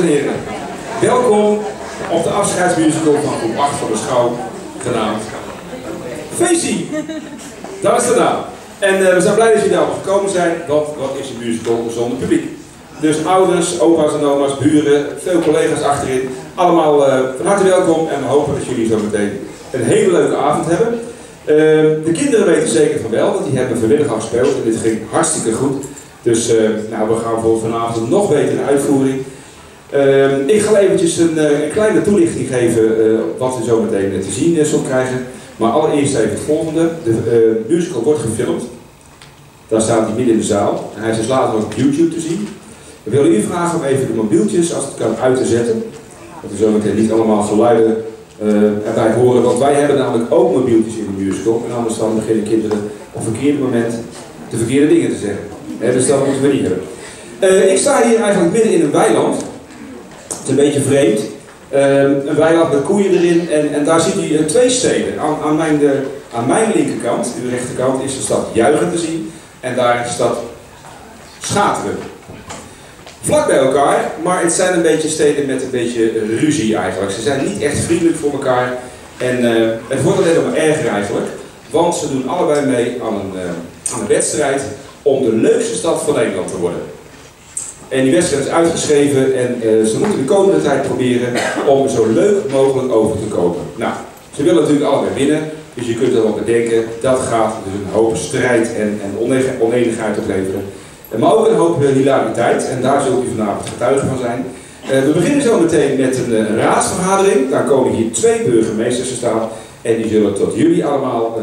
en heren. Welkom op de afscheidsmusical van groep 8 van de Schouw, genaamd Feestie. Dat is de naam. En uh, we zijn blij dat jullie allemaal gekomen zijn, want wat is een musical zonder publiek? Dus ouders, opa's en oma's, buren, veel collega's achterin, allemaal uh, van harte welkom en we hopen dat jullie zo meteen een hele leuke avond hebben. Uh, de kinderen weten zeker van wel, want die hebben vanmiddag al gespeeld en dit ging hartstikke goed. Dus nou, we gaan voor vanavond nog beter in uitvoering. Ehm, ik ga eventjes een, eh, een kleine toelichting geven uh, wat we zo meteen te zien uh, zullen krijgen. Maar allereerst even het volgende. De musical wordt gefilmd. Daar staat hij midden in de zaal. Hij is dus later op YouTube te zien. We willen u vragen om even de mobieltjes, als het kan, uit te zetten. Dat we zo meteen niet allemaal geluiden erbij horen. Want wij hebben namelijk ook mobieltjes in de musical. En anders dan beginnen kinderen op een verkeerde moment de verkeerde dingen te zeggen. dus dat moeten we niet hebben. ik sta hier eigenlijk midden in een weiland een beetje vreemd. Ehm, een weiland met koeien erin en, en daar ziet u uh, twee steden. Aan, aan, mijn, de, aan mijn linkerkant, de rechterkant, is de stad Juichen te zien en daar is de stad Schateren. Vlak bij elkaar, maar het zijn een beetje steden met een beetje ruzie eigenlijk. Ze zijn niet echt vriendelijk voor elkaar en uh, het wordt alleen maar erger eigenlijk. Want ze doen allebei mee aan een, uh, aan een wedstrijd om de leukste stad van Nederland te worden. En die wedstrijd is uitgeschreven en uh, ze moeten de komende tijd proberen om zo leuk mogelijk over te komen. Nou, ze willen natuurlijk allebei winnen, dus je kunt er wel bedenken, dat gaat dus een hoop strijd en, en oneenigheid opleveren. Maar ook een hoop eh, hilariteit en daar zult u vanavond getuige van zijn. We beginnen zo meteen met een, raadsvergadering. Daar komen hier twee burgemeesters te staan en die zullen tot jullie allemaal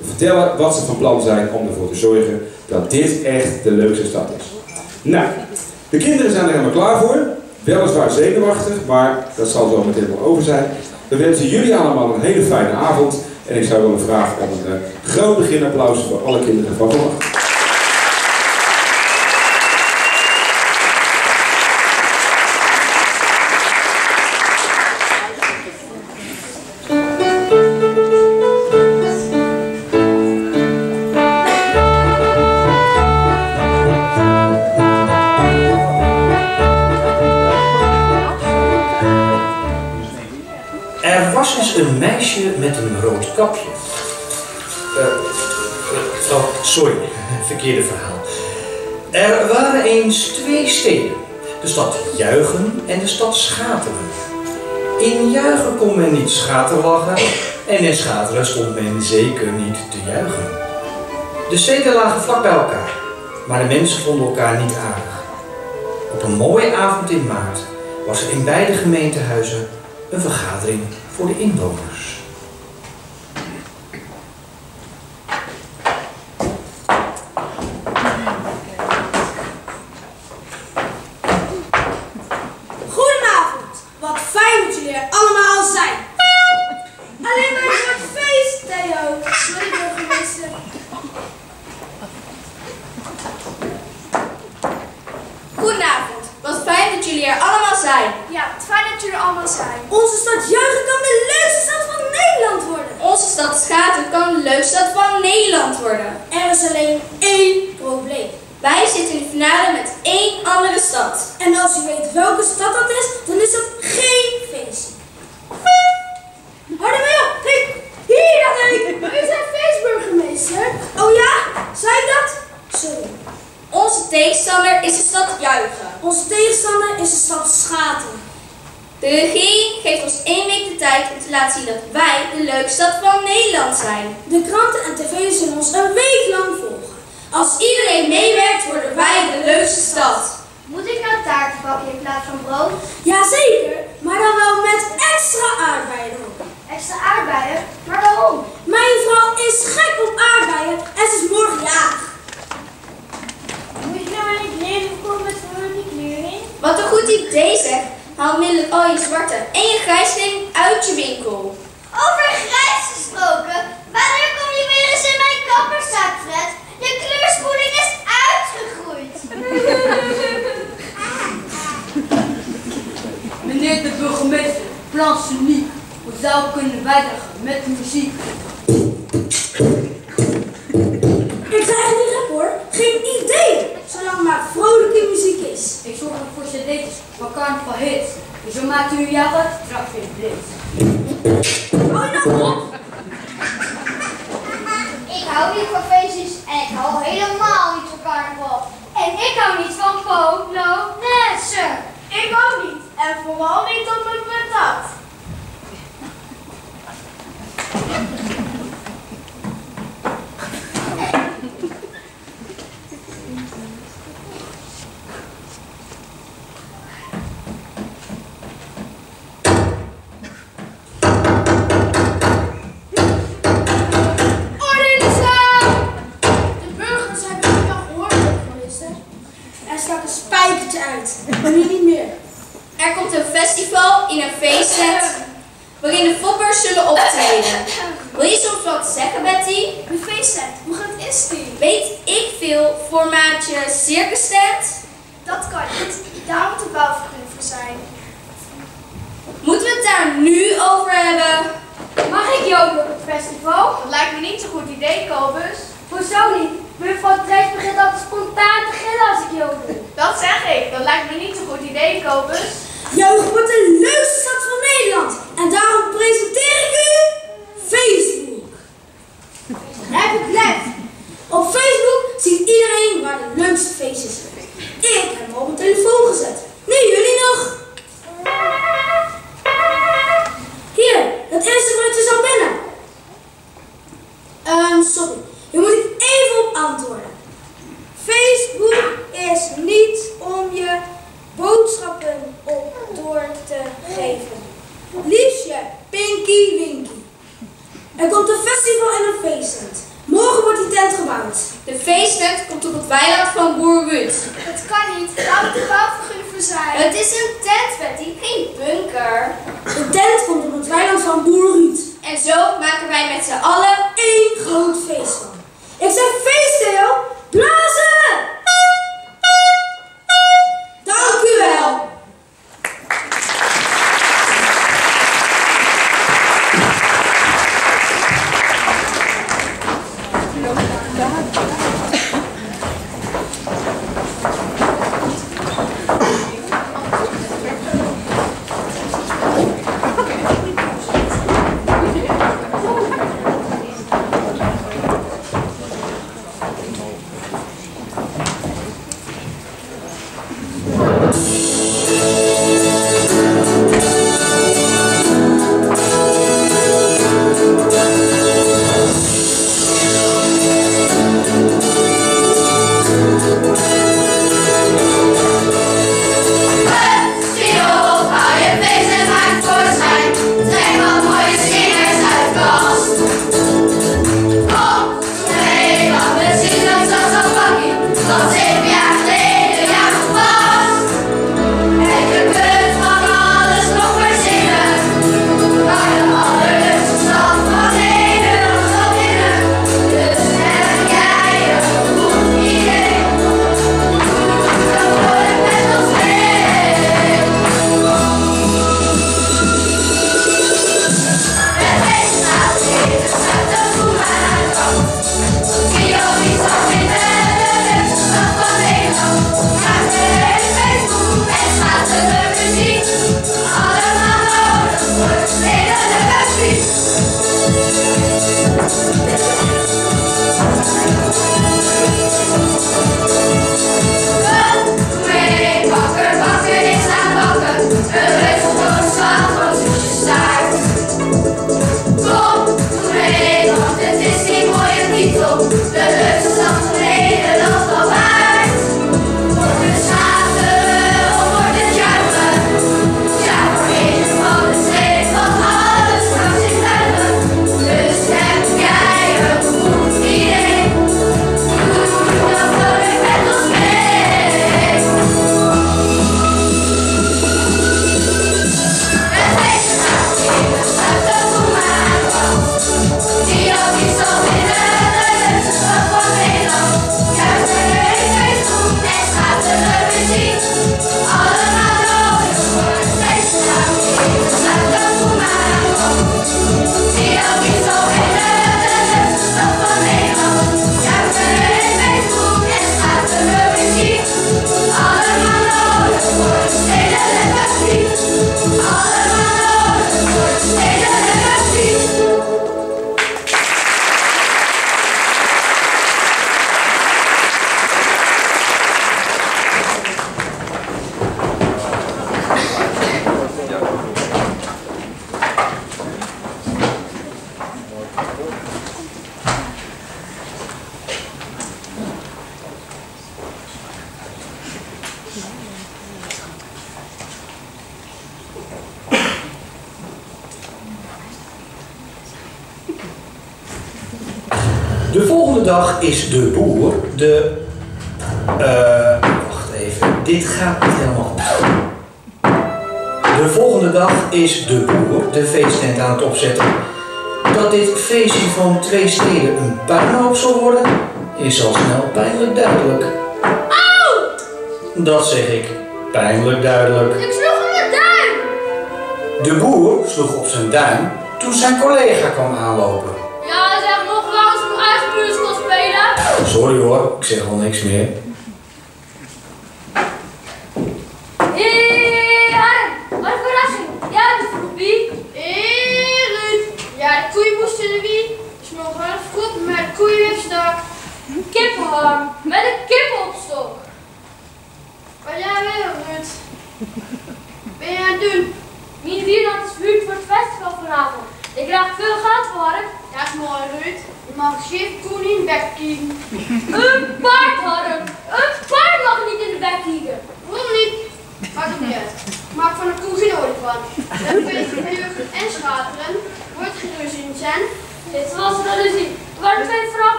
vertellen wat ze van plan zijn om ervoor te zorgen dat dit echt de leukste stad is. Nou, de kinderen zijn er helemaal klaar voor. Weliswaar zenuwachtig, maar dat zal zo meteen wel over zijn. We wensen jullie allemaal een hele fijne avond. En ik zou willen vragen om een uh, groot beginapplaus voor alle kinderen van vandaag. Verhaal. Er waren eens twee steden. De stad Juichen en de stad Schateren. In Juichen kon men niet schaterlachen en in Schateren stond men zeker niet te juichen. De steden lagen vlak bij elkaar, maar de mensen vonden elkaar niet aardig. Op een mooie avond in maart was er in beide gemeentehuizen een vergadering voor de inwoners. niet zo'n goed idee, Kobus. Hoezo niet? Mevrouw Drees begint altijd spontaan te gillen als ik je doe. Dat zeg ik. Dat lijkt me niet zo'n goed idee, Kobus. Jeugd wordt de leukste stad van Nederland. En daarom presenteer ik u Facebook. Heb ik net. Op Facebook ziet iedereen waar de leukste feestjes zijn. Ik heb hem op mijn telefoon gezet.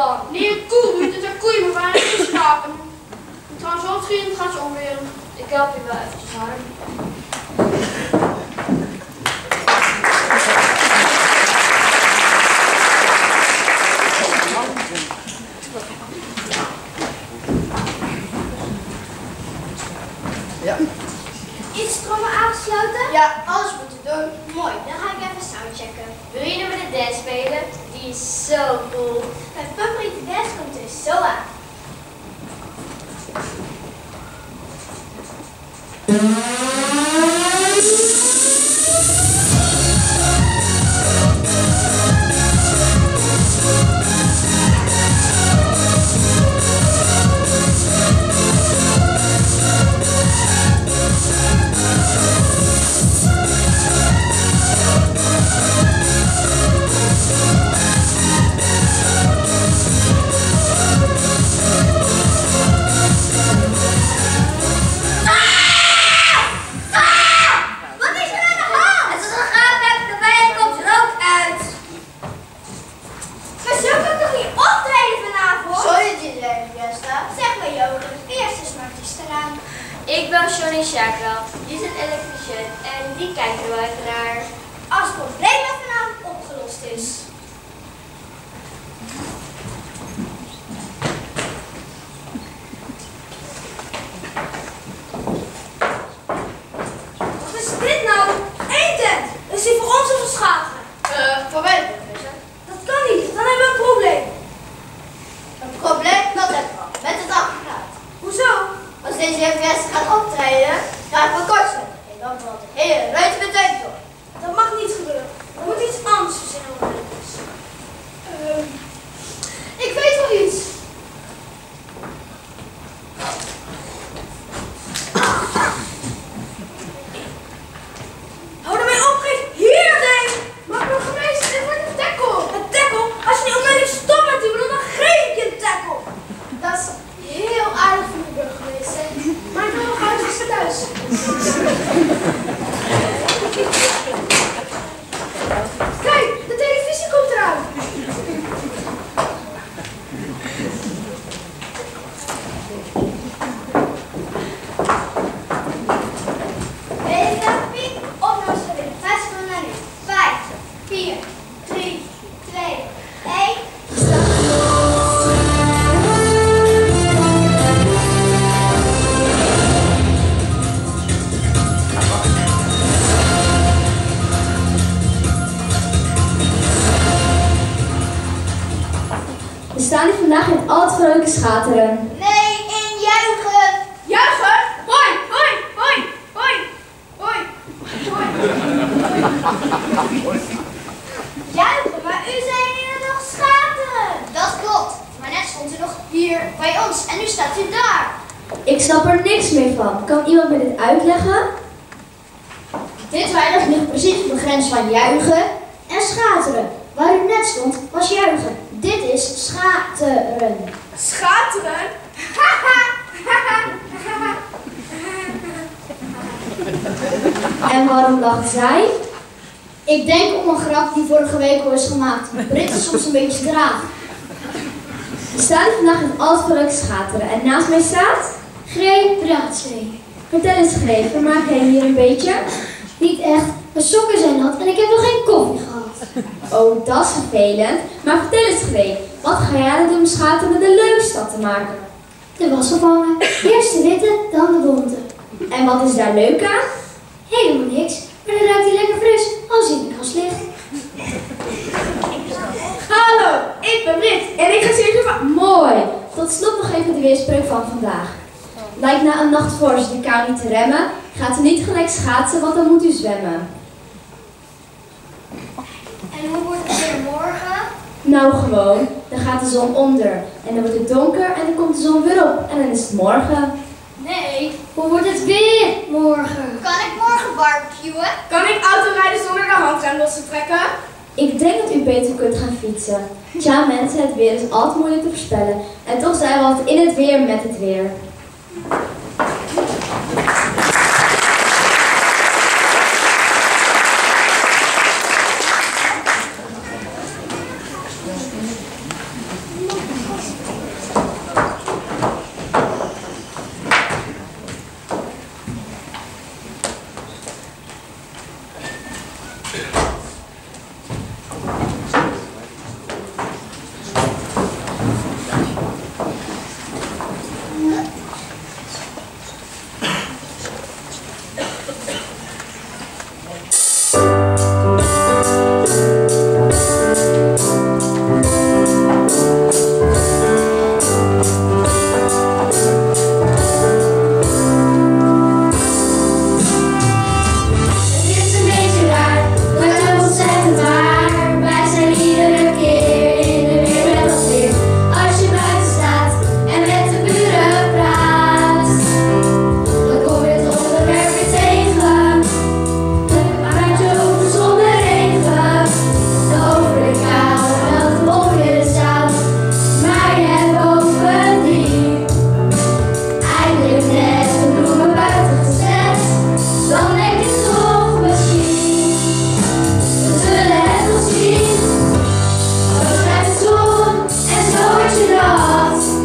dan? Nee, een koe. Moet het een koe, maar bijna een schapen. Trouwens, wat ging het gaat ze omweren? Ik help je wel eventjes, haar. schateren. Nee, in juichen. Juichen? Hoi, hoi, hoi, hoi, hoi, hoi. juichen, maar u zei hier nog schateren. Dat klopt, maar net stond u nog hier bij ons en nu staat u daar. Ik snap er niks meer van. Kan iemand me dit uitleggen? Dit weinig ligt precies op de grens van juichen en schateren. Waar u net stond was juichen. Dit is schateren. Schateren? En waarom lacht zij? Ik denk om een grap die vorige week al is gemaakt. Brit is soms een beetje traag. We staan vandaag in Alsburg schateren en naast mij staat... Gree Braadslee. Vertel eens Gree, vermaak jij hier een beetje? Niet echt. Mijn sokken zijn nat en ik heb nog geen koffie gehad. Oh, dat is vervelend. Maar vertel eens Gree, wat ga jij aan doen om schateren de leukste stad te maken? De was ophangen. Eerst de witte, dan de bonte. En wat is daar leuk aan? Helemaal niks. Maar dan ruikt hij lekker fris als in de kast ligt. Hallo, ik ben Brit en ik ga zeker van... Mooi. Tot slot nog even de weerspreuk van vandaag. Lijkt na een nacht voor de kou niet te remmen, gaat u niet gelijk schaatsen, want dan moet u zwemmen. En hoe wordt het weer morgen? Nou gewoon, dan gaat de zon onder en dan wordt het donker en dan komt de zon weer op en dan is het morgen. Nee, hoe wordt het weer morgen? Kan ik morgen barbecuen? Kan ik autorijden zonder de handrem los te trekken? Ik denk dat u beter kunt gaan fietsen. Tja mensen, het weer is altijd moeilijk te voorspellen en toch zijn we altijd in het weer met het weer.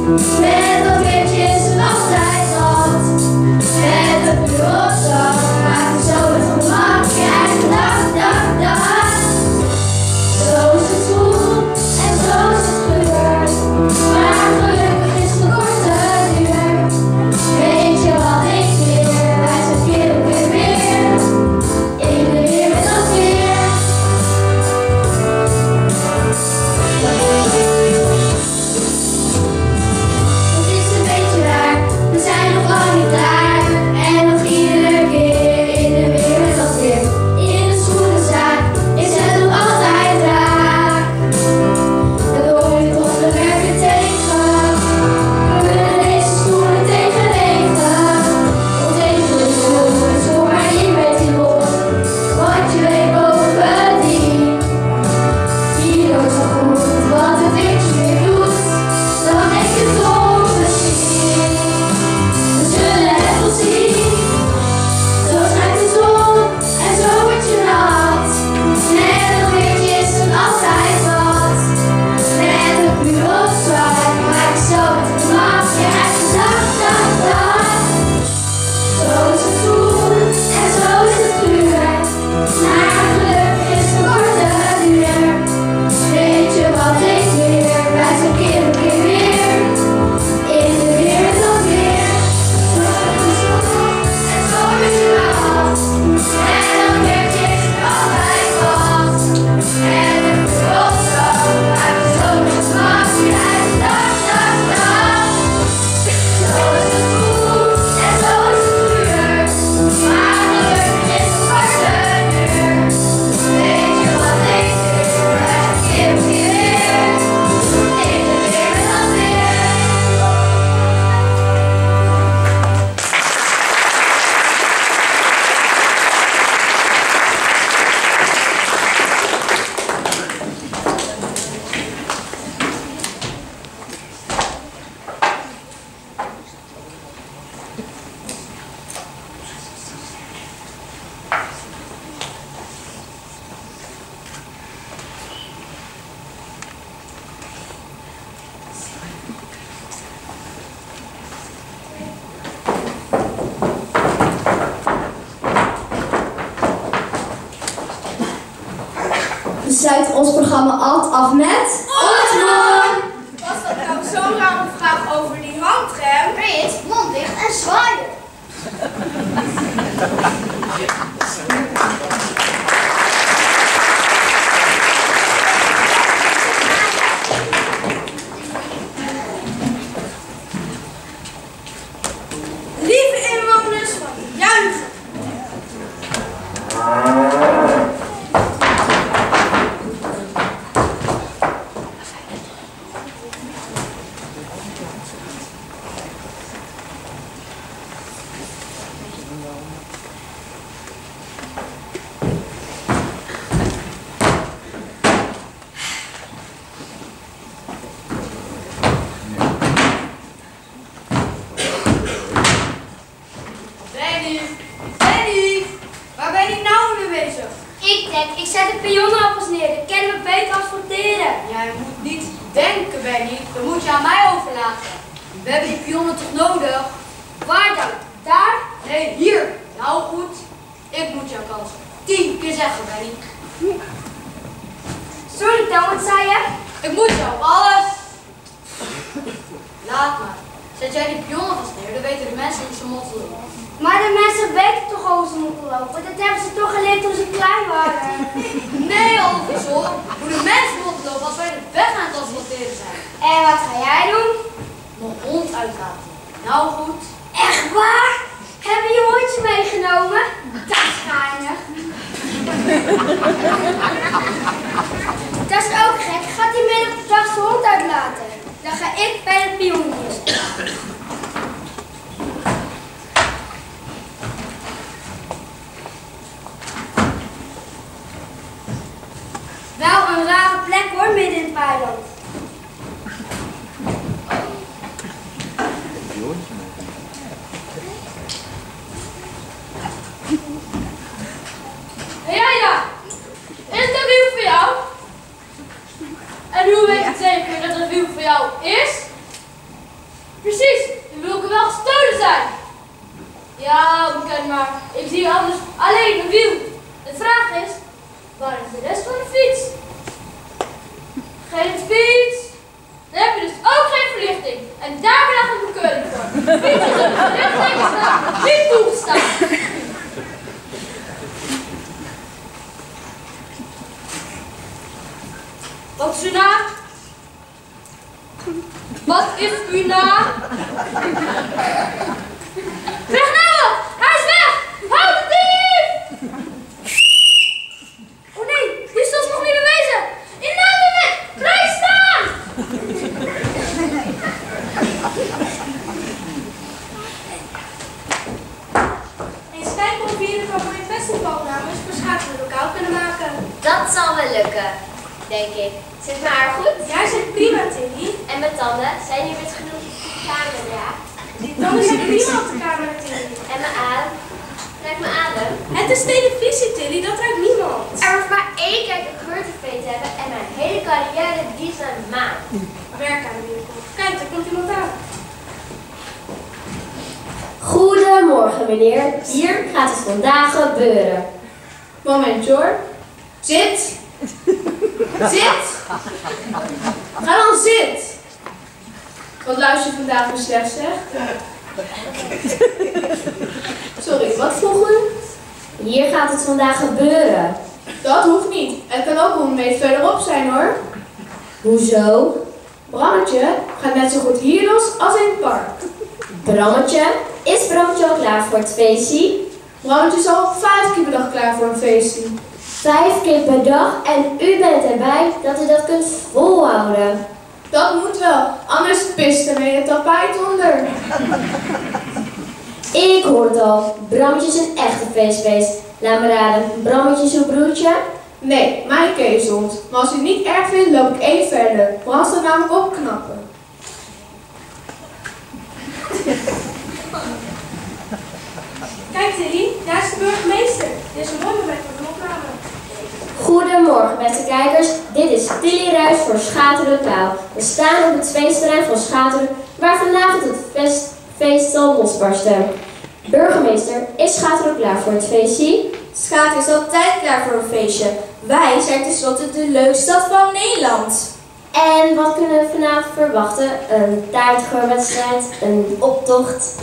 Spend Benny, meneer, hier gaat het vandaag gebeuren. Momentje hoor. Zit. Zit. Ga dan zit. Wat luister je vandaag zo slecht zeg? Sorry, wat vroeg u? Hier gaat het vandaag gebeuren. Dat hoeft niet. Het kan ook een meter verderop zijn hoor. Hoezo? Brammetje gaat net zo goed hier los als in het park. Brammetje, is Brammetje al klaar voor het feestje? Brammetje is al vijf keer per dag klaar voor een feestje. Vijf keer per dag en u bent erbij dat u dat kunt volhouden. Dat moet wel, anders pist er het tapijt onder. Ik hoor het al, Brammetje is een echte feestbeest. Laat me raden, Brammetje is uw broertje? Nee, mijn keeshond. Maar als u het niet erg vindt, loop ik even verder. Brand staat namelijk op knappen. Kijk Tilly, daar is de burgemeester. Dit is een mooi moment voor de opname. Goedemorgen beste kijkers, dit is Tilly Ruijs voor Schateren Taal. We staan op het feestterrein van Schateren, waar vanavond het feest zal losbarsten. Burgemeester, is Schateren klaar voor het feestje? Schaat is altijd klaar voor een feestje. Wij zijn tenslotte de leukste stad van Nederland. En wat kunnen we vanavond verwachten? Een taartgooiwedstrijd, een optocht.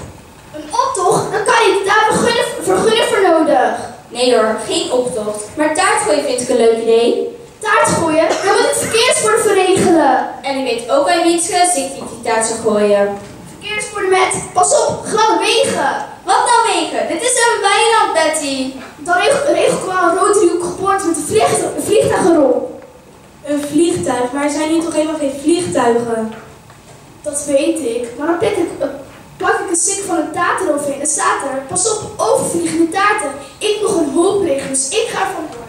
Een optocht? Dan kan je daar vergunning, vergunning voor nodig. Nee hoor, geen optocht. Maar taartgooien vind ik een leuk idee. Taart gooien? Dan moet ik verkeersborden verregelen. En ik weet ook aan wiens gezicht ik die taart zou gooien. Verkeersborden met, pas op, gladde wegen. Wat nou wegen? Dit is een weiland, Betty. Dan regel, regel ik wel een rood driehoek geboord met een vlieg- een vliegtuig erop. Een vliegtuig, maar er zijn hier toch helemaal geen vliegtuigen? Dat weet ik, maar dan plak ik, plak ik een sik van een taart eroverheen en staat er, pas op, overvliegende taarten. Ik nog een hoop regels, ik ga van door.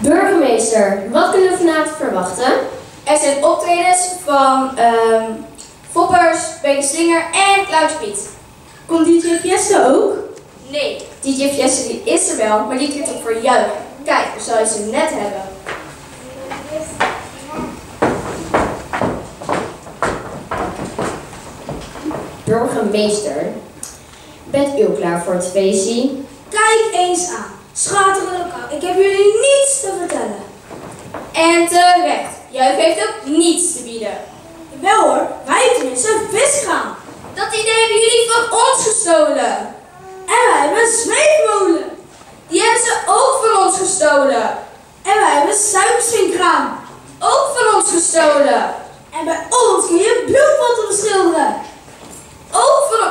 Burgemeester, wat kunnen we vanavond verwachten? Er zijn optredens van ehm Foppers, Benny Slinger en Klaus Piet. Komt DJ Fiesta ook? Nee, DJ Fiesta die is er wel, maar die keert op voor juichen. Kijk, we zou je ze net hebben. Burgemeester, bent u klaar voor het feestje? Kijk eens aan. Lokaal. Ik heb jullie niets te vertellen. En terecht, juich heeft ook niets te bieden. Wel hoor, wij tenminste een visgaan. Dat idee hebben jullie van ons gestolen. En wij hebben een zweefmolen. Die hebben ze ook van ons gestolen. En wij hebben een. Ook van ons gestolen. En bij ons kun je bloempotten beschilderen. Van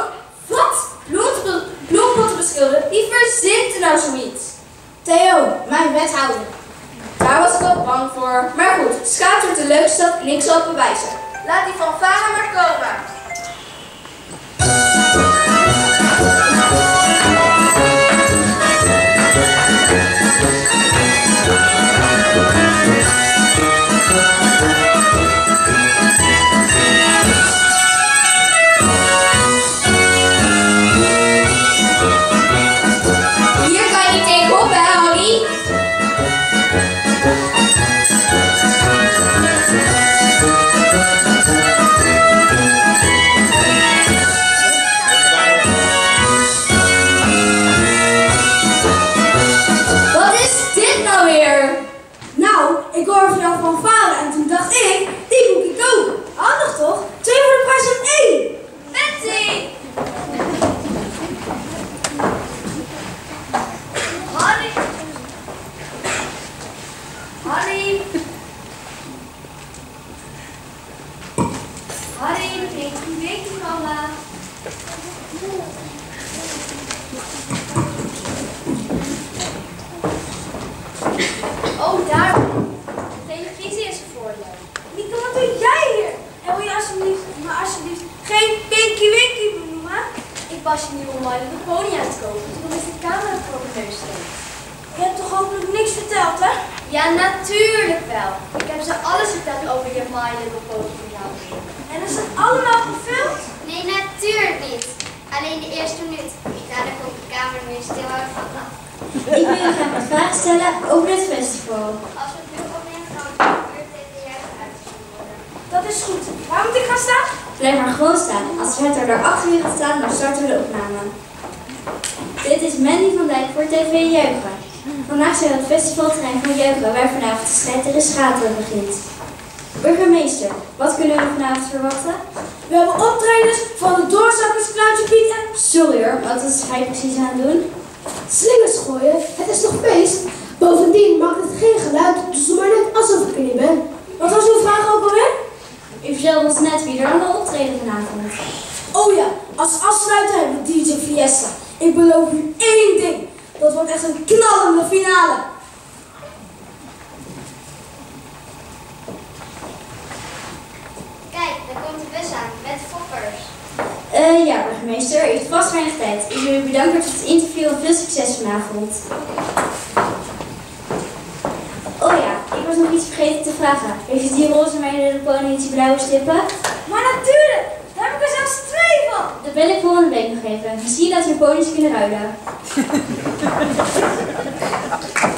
Wat? Bloem- Bloempotten beschilderen? Wie verzint er nou zoiets? Theo, mijn wethouder. Daar was ik wel bang voor. Maar goed, Schaat wordt de leukste en ik zal het bewijzen. Laat die van Vara maar komen. De schaten begint. Burgemeester, wat kunnen we vanavond verwachten? We hebben optredens van de doorzakkers Klaantje Piet en... Sorry hoor, wat is hij precies aan het doen? Slingers gooien, het is toch feest? Bovendien maakt het geen geluid, dus doe maar net alsof ik er niet ben. Wat was uw vraag ook alweer? U vertelde ons net wie er allemaal optreden vanavond. Oh ja, als afsluiter hebben we DJ Fiesta. Ik beloof u één ding. Dat wordt echt een knallende finale. De bus aan met fokkers. Eh ja, burgemeester, u heeft vast weinig tijd. Ik wil u bedanken voor het interview en veel succes vanavond. Oh ja, ik was nog iets vergeten te vragen. Heeft u die roze meiden de pony die blauwe stippen? Maar natuurlijk, daar heb ik er zelfs twee van. Dat wil ik volgende week nog even. Misschien dat we ponies kunnen ruilen.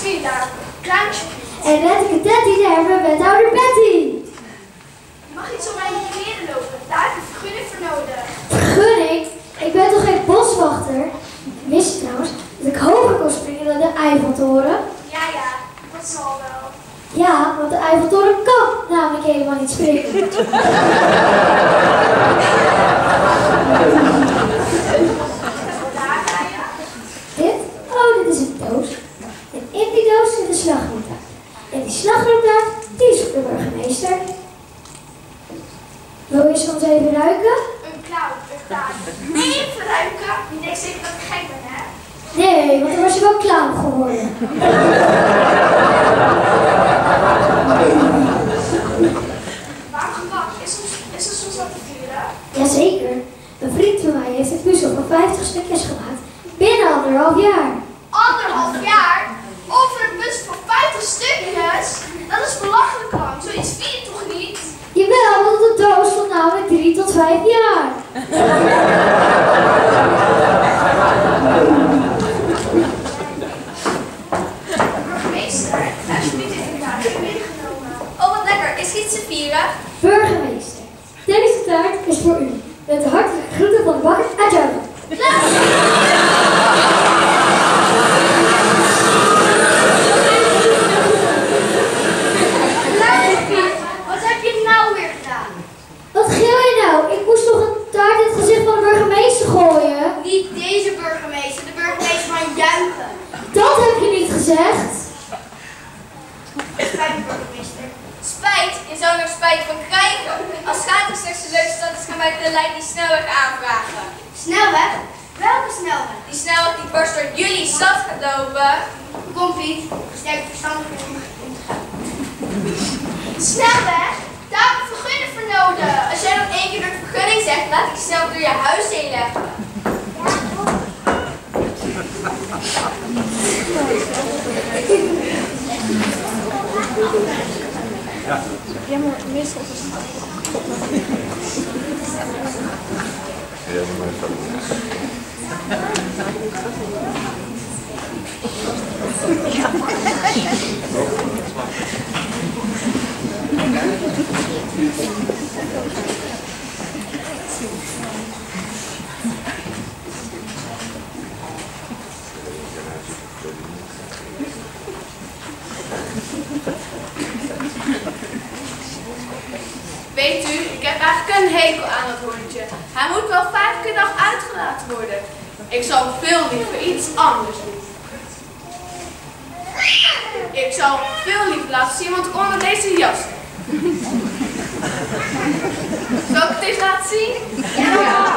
Daar. Kraantje. En net ik het Daddy, daar hebben we wethouder Betty. Je mag niet zo bij je kleren lopen. Daar heb je vergunning voor nodig. Vergunning? Ik ben toch geen boswachter? Wist je trouwens dat ik hoger kon springen dan de Eiffeltoren? Ja, ja. Dat zal wel. Ja, want de Eiffeltoren kan namelijk helemaal niet springen. Daar ga je. Dit? Oh, dit is een doos. En in die doos zit een slagroomtaart. En die slagroomtaart, die is voor de burgemeester. Wil je soms even ruiken? Een klauw. Een klauw. Nee, even ruiken. Je denkt zeker dat ik gek ben, hè? Nee, want dan was je wel clown geworden. Waarom gebak? Is er, is er soms wat te vieren? Jazeker. Een vriend van mij heeft een puzzel van 50 stukjes gemaakt. Binnen anderhalf jaar. Anderhalf jaar? Over een bus voor 50 stukjes? Dat is belachelijk lang. Zoiets vier je toch niet? Jawel, want de doos stond namelijk 3 tot 5 jaar. Burgemeester, alsjeblieft heeft ik daar niet meegenomen. Oh, wat lekker. Is er iets te vieren? Burgemeester, deze taart is voor u. Met de hartelijke groeten van de bakker uit Jouwen. Luister, Piet. Wat heb je nou weer gedaan? Wat gil je nou? Ik moest toch een taart in het gezicht van de burgemeester gooien? Niet deze burgemeester, de burgemeester van Juichen. Dat heb je niet gezegd. Spijt me, burgemeester. Spijt? Je zou er spijt van krijgen. Als schater straks de is, wij de lijn die snelweg aanvragen. Snelweg? Welke snelweg? Die snelweg die dwars door jullie stad gaat lopen. Kom, Piet. Sterk verstandig om om te gaan. Snelweg? Daar heb ik vergunning voor nodig. Als jij nog één keer door de vergunning zegt, laat ik snel door je huis heen leggen. 選びました。Weet u, ik heb eigenlijk een hekel aan dat hondje. Hij moet wel vijf keer dag uitgelaten worden. Ik zou veel liever iets anders doen. Ik zou veel liever laten zien wat onder deze jas. Zal ik het eens laten zien? Ja.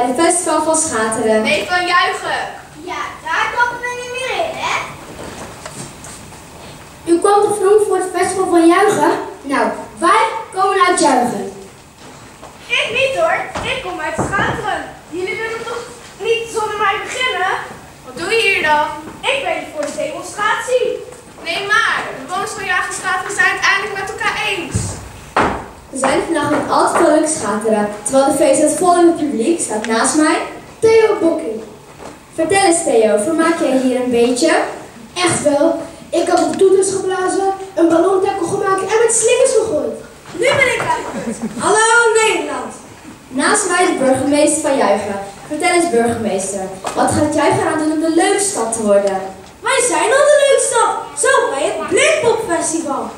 Bij de Festival van Schateren. Nee, van juichen. Ja, daar klappen we nu weer in, hè? U kwam toch vroeg voor het festival van Juichen? Nou, wij komen uit Juichen. Ik niet hoor. Ik kom uit Schateren. Jullie willen toch niet zonder mij beginnen? Wat doe je hier dan? Ik ben hier voor de demonstratie. Nee, maar de bewoners van Jagersstraat zijn het eindelijk met elkaar eens. We zijn vandaag met al te veel leuke schateren. Terwijl de feest het vol publiek staat naast mij Theo Bokking. Vertel eens Theo, vermaak jij hier een beetje? Echt wel. Ik heb op toeters geblazen, een ballontackle gemaakt en met slingers gegooid. Nu ben ik uit. Hallo Nederland. Naast mij de burgemeester van Juichen. Vertel eens burgemeester, wat gaat Juichen aan doen om de leukste stad te worden? Wij zijn al de leukste. Zo bij het Blinkpopfestival.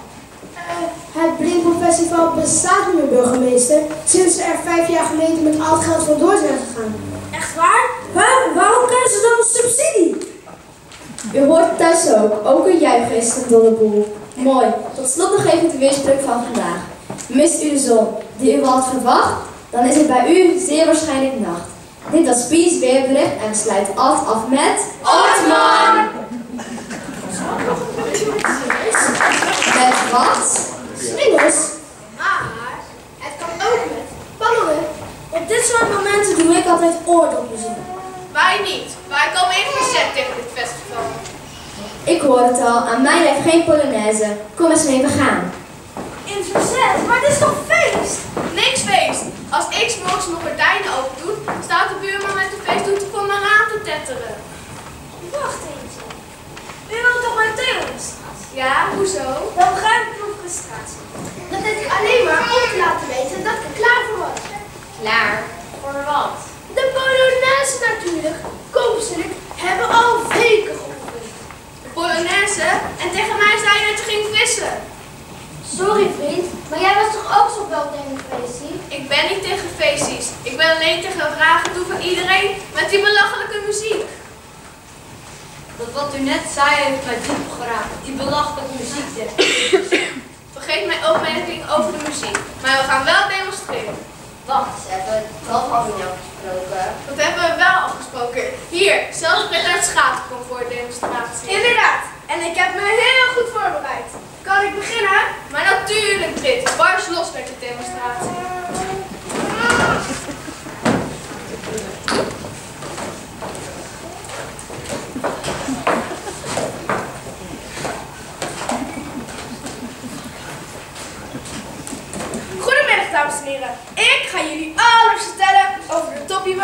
Het Blinkpopfestival bestaat niet meer, burgemeester, sinds ze er vijf jaar geleden met al het geld vandoor zijn gegaan. Echt waar? Waar? Waarom krijgen ze dan een subsidie? U hoort het thuis ook, ook een Juichen is een dolle boel. Mooi, tot slot nog even de weerspreuk van vandaag. Mist u de zon die u had verwacht, dan is het bij u zeer waarschijnlijk nacht. Dit was Pies weerbericht en we sluiten af af met... Ortman! Met wat? Slingers? Maar het kan ook met ballonnen. Op dit soort momenten doe ik altijd oordopmuziek. Wij niet. Wij komen in verzet tegen dit festival. Ik hoor het al, aan mij lijkt geen Polonaise. Kom eens mee, we gaan. In verzet? Maar dit is toch feest? Niks feest. Als ik morgens mijn gordijnen open doe, staat de buurman met de feestdoek voor mijn raam te tetteren. Wacht eens. U wilt toch mijn demonstratie? Ja, hoezo? Dan begrijp ik uw frustratie. Dat deed ik alleen maar om te laten weten dat ik er klaar voor was. Klaar? Voor wat? De Polonaise natuurlijk. En ik hebben al weken geoefend. De Polonaise? En tegen mij zei je dat je ging vissen. Sorry vriend, maar jij was toch ook zo wel tegen feestie? Ik ben niet tegen feestjes. Ik ben alleen tegen vragen toe van iedereen met die belachelijke muziek. Dat wat u net zei heeft mij diep geraakt. Die belachelijke muziek. Vergeet mijn opmerking over de muziek. Maar we gaan wel demonstreren. Wacht eens even, wat hadden we nou gesproken? Dat hebben we wel afgesproken. Hier, zelfs uit Schaten komt voor de demonstratie. Inderdaad. En ik heb me heel goed voorbereid. Kan ik beginnen? Maar natuurlijk Britt, bars los met de demonstratie. Goedemiddag dames en heren. Ik ga jullie alles vertellen over de toppie.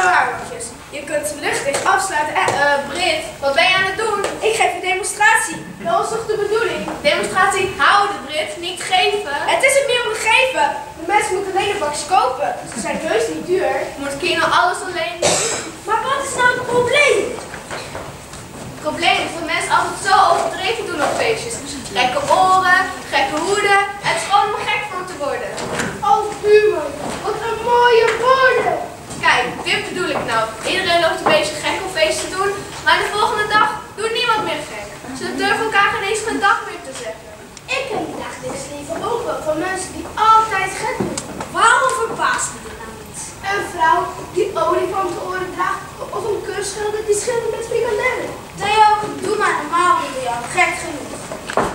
Je kunt ze luchtig afsluiten en... Eh, Britt, wat ben je aan het doen? Ik geef een demonstratie. Dat was toch de bedoeling? Demonstratie houden, Britt, niet geven. Het is het meer om te geven. De mensen moeten alleen een bakje kopen. Ze zijn heus niet duur. Moet Kino alles alleen doen? Maar wat is nou het probleem? Het probleem is dat mensen altijd zo overdreven doen op feestjes. Gekke oren, gekke hoeden. Het is gewoon om gek van te worden. Wat een mooie woorden. Kijk, dit bedoel ik nou. Iedereen loopt een beetje gek om feest te doen, maar de volgende dag doet niemand meer gek. Ze durven elkaar geen eens een dag meer te zeggen. Ik ken die niks liever ook wel van mensen die altijd gek doen. Waarom verbaast me dit nou niet? Een vrouw die olifant oren draagt of een kunstschilder die schildert met frikandellen. Theo, doe maar normaal, Julian. Gek genoeg.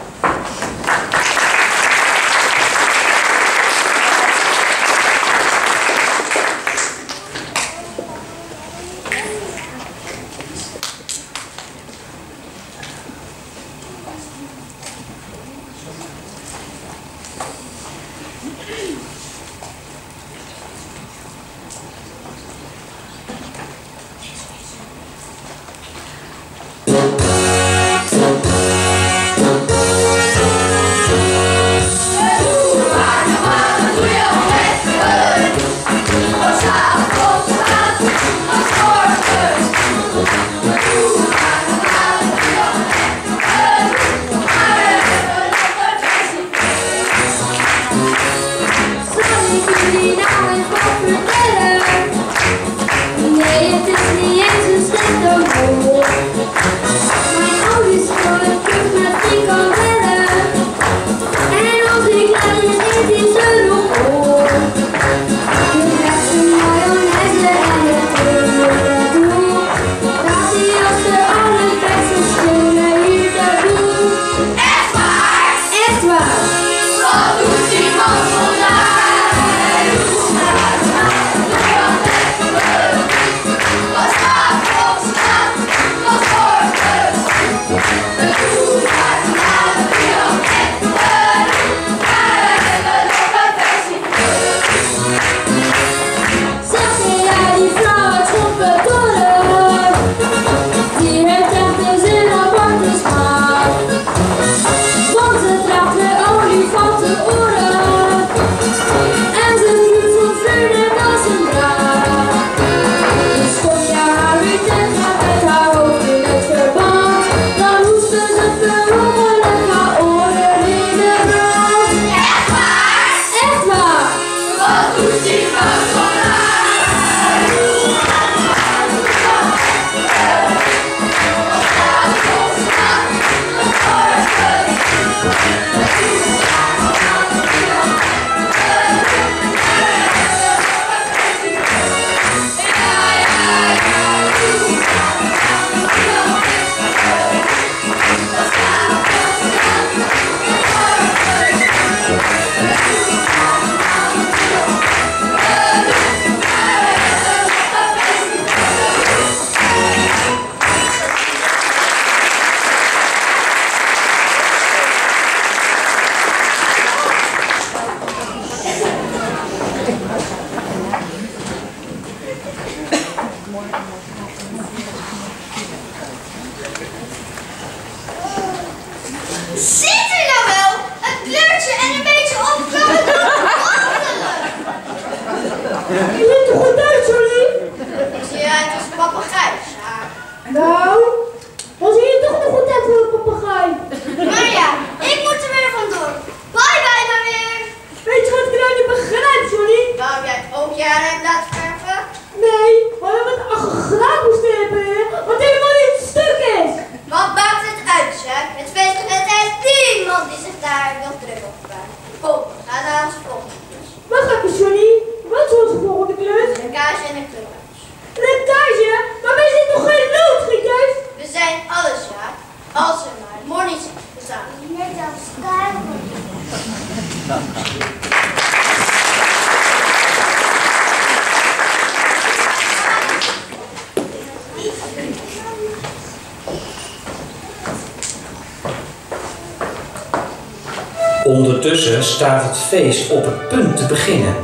op het punt te beginnen.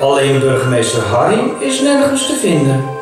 Alleen burgemeester Harry is nergens te vinden.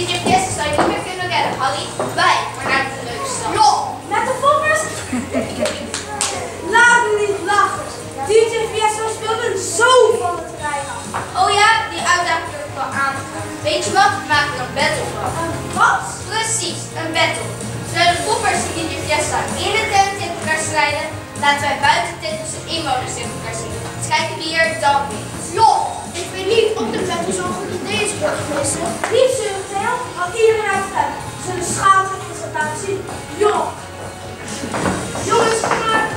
Did your zou je niet meer gonna get a holly, but we're not leukste. Jo, met de poppers? Laat me niet lachen. DJ Fiesta een zo van het rijden. Oh ja, die uitdaging heb ik wel aangegaan. Weet je wat? We maken een battle van. Wat? Precies, een battle. Terwijl de poppers die DJ Fiesta in de tent tegen elkaar strijden, laten wij buiten de tent onze inwoners tegen elkaar zien. Dus kijken wie hier dan wint. Jo, ik ben niet op de battle zo goed idee is voor de wat iedereen heeft, zijn schaal Zullen schaamte. Jong. Jongens, maar.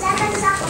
Zeg het zacht,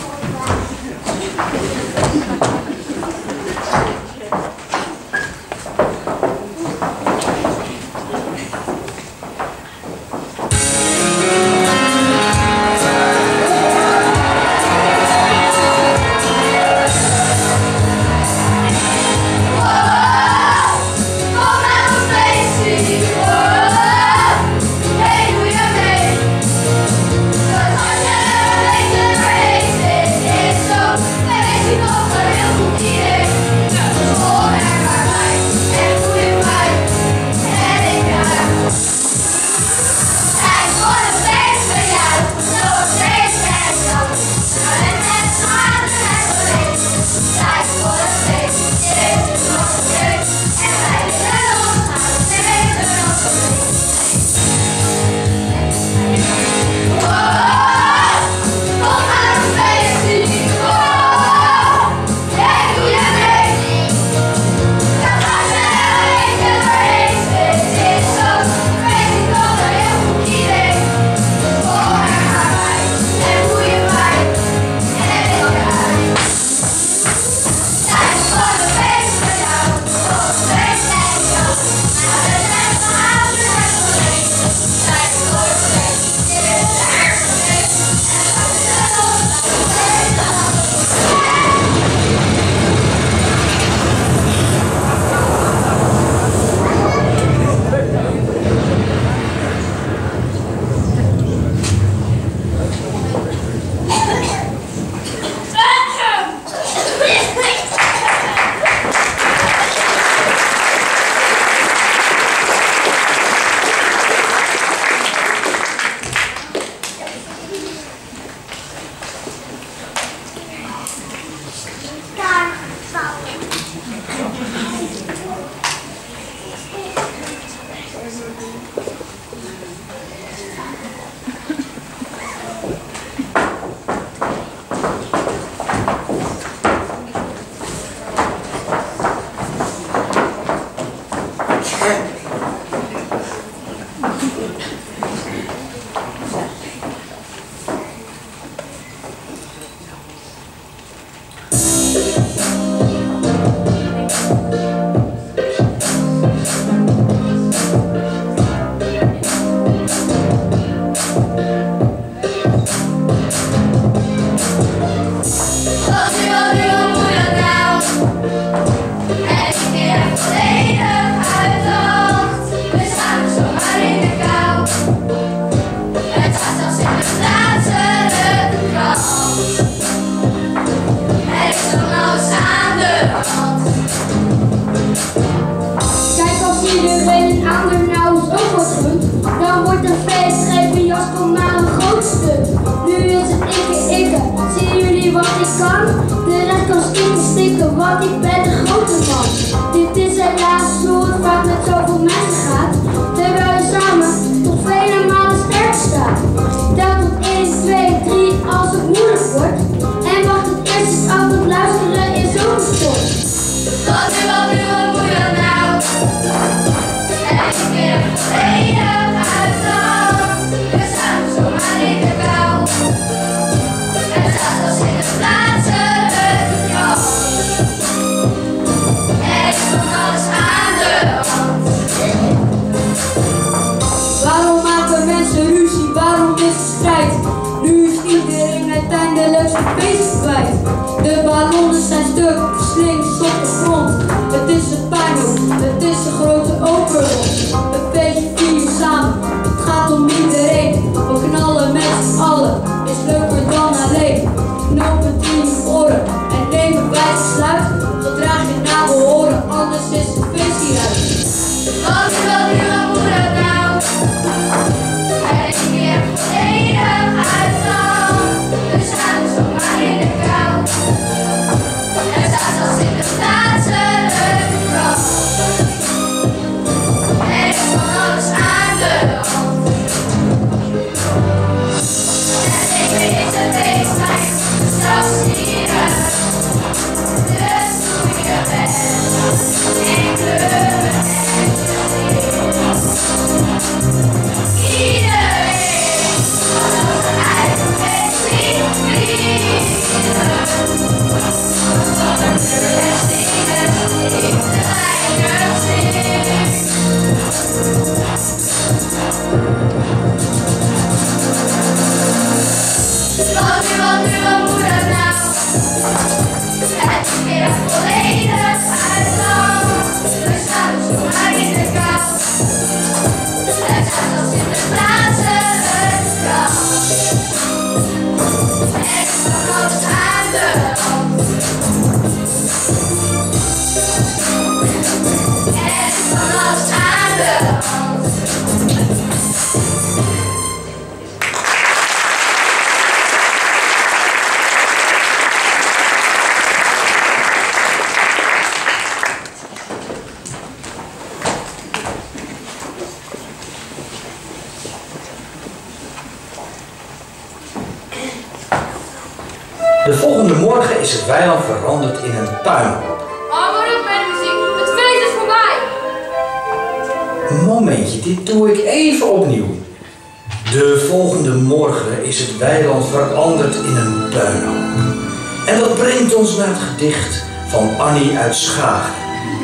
gedicht van Annie uit Schaar,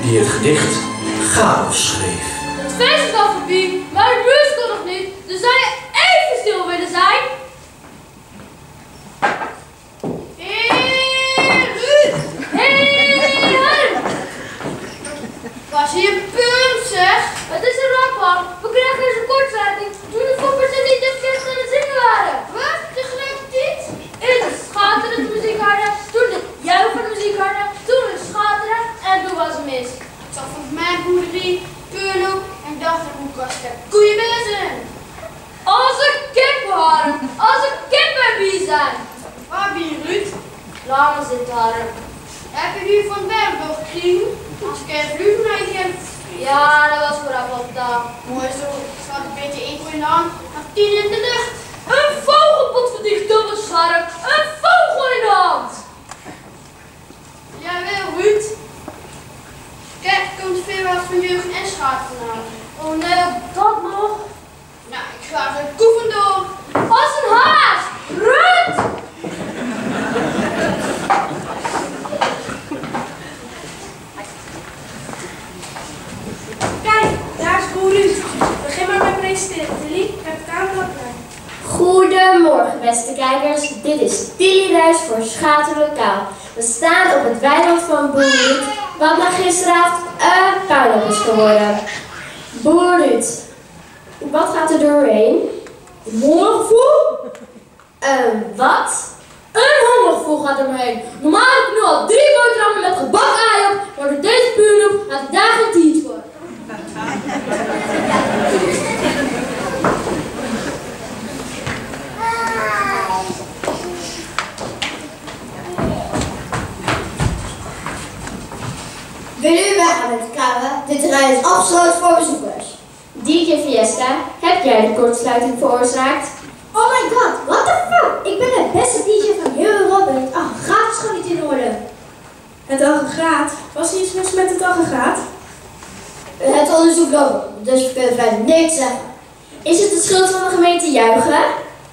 die het gedicht Chaos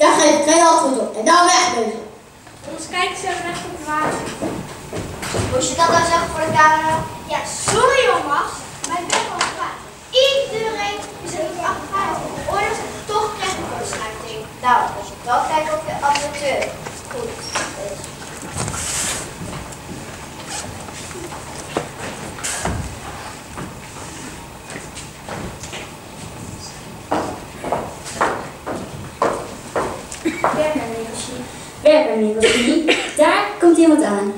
Daar geef ik geen antwoord op. En dan wegwezen. Ons kijken zo recht op het water. Moet je dat dan zeggen voor de camera? Ja, sorry jongens, maar ik ben van kwaad. Iedereen is er over 58 en toch krijg ik een sluiting. Nou, als je wel kijkt op je apparatuur. Goed. Dus. Werknijmermiddeltje. Werknijmermiddeltje. Daar komt iemand aan.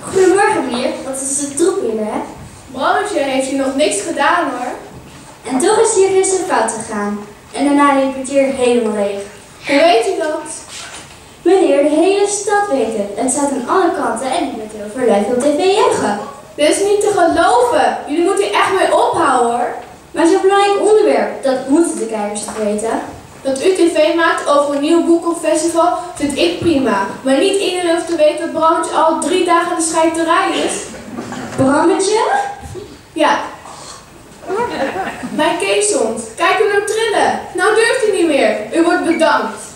Goedemorgen meneer, wat is de troep hier hè? Mannetje heeft je nog niks gedaan hoor. En toch is hier gisteren fout gegaan. En daarna liep het hier helemaal leeg. Hoe weet u dat? Meneer, de hele stad weet het. Het staat aan alle kanten en ik met heel veel live op tv juichen. Dit is niet te geloven. Jullie moeten hier echt mee ophouden hoor. Maar zo'n belangrijk onderwerp, dat moeten de kijkers toch weten? Dat u tv maakt over een nieuw boekenfestival vind ik prima. Maar niet iedereen hoeft te weten dat Brammetje al drie dagen de scheiterij is. Brammetje? Ja. Mijn keeshond. Kijk hem nou trillen. Nou durft hij niet meer. U wordt bedankt.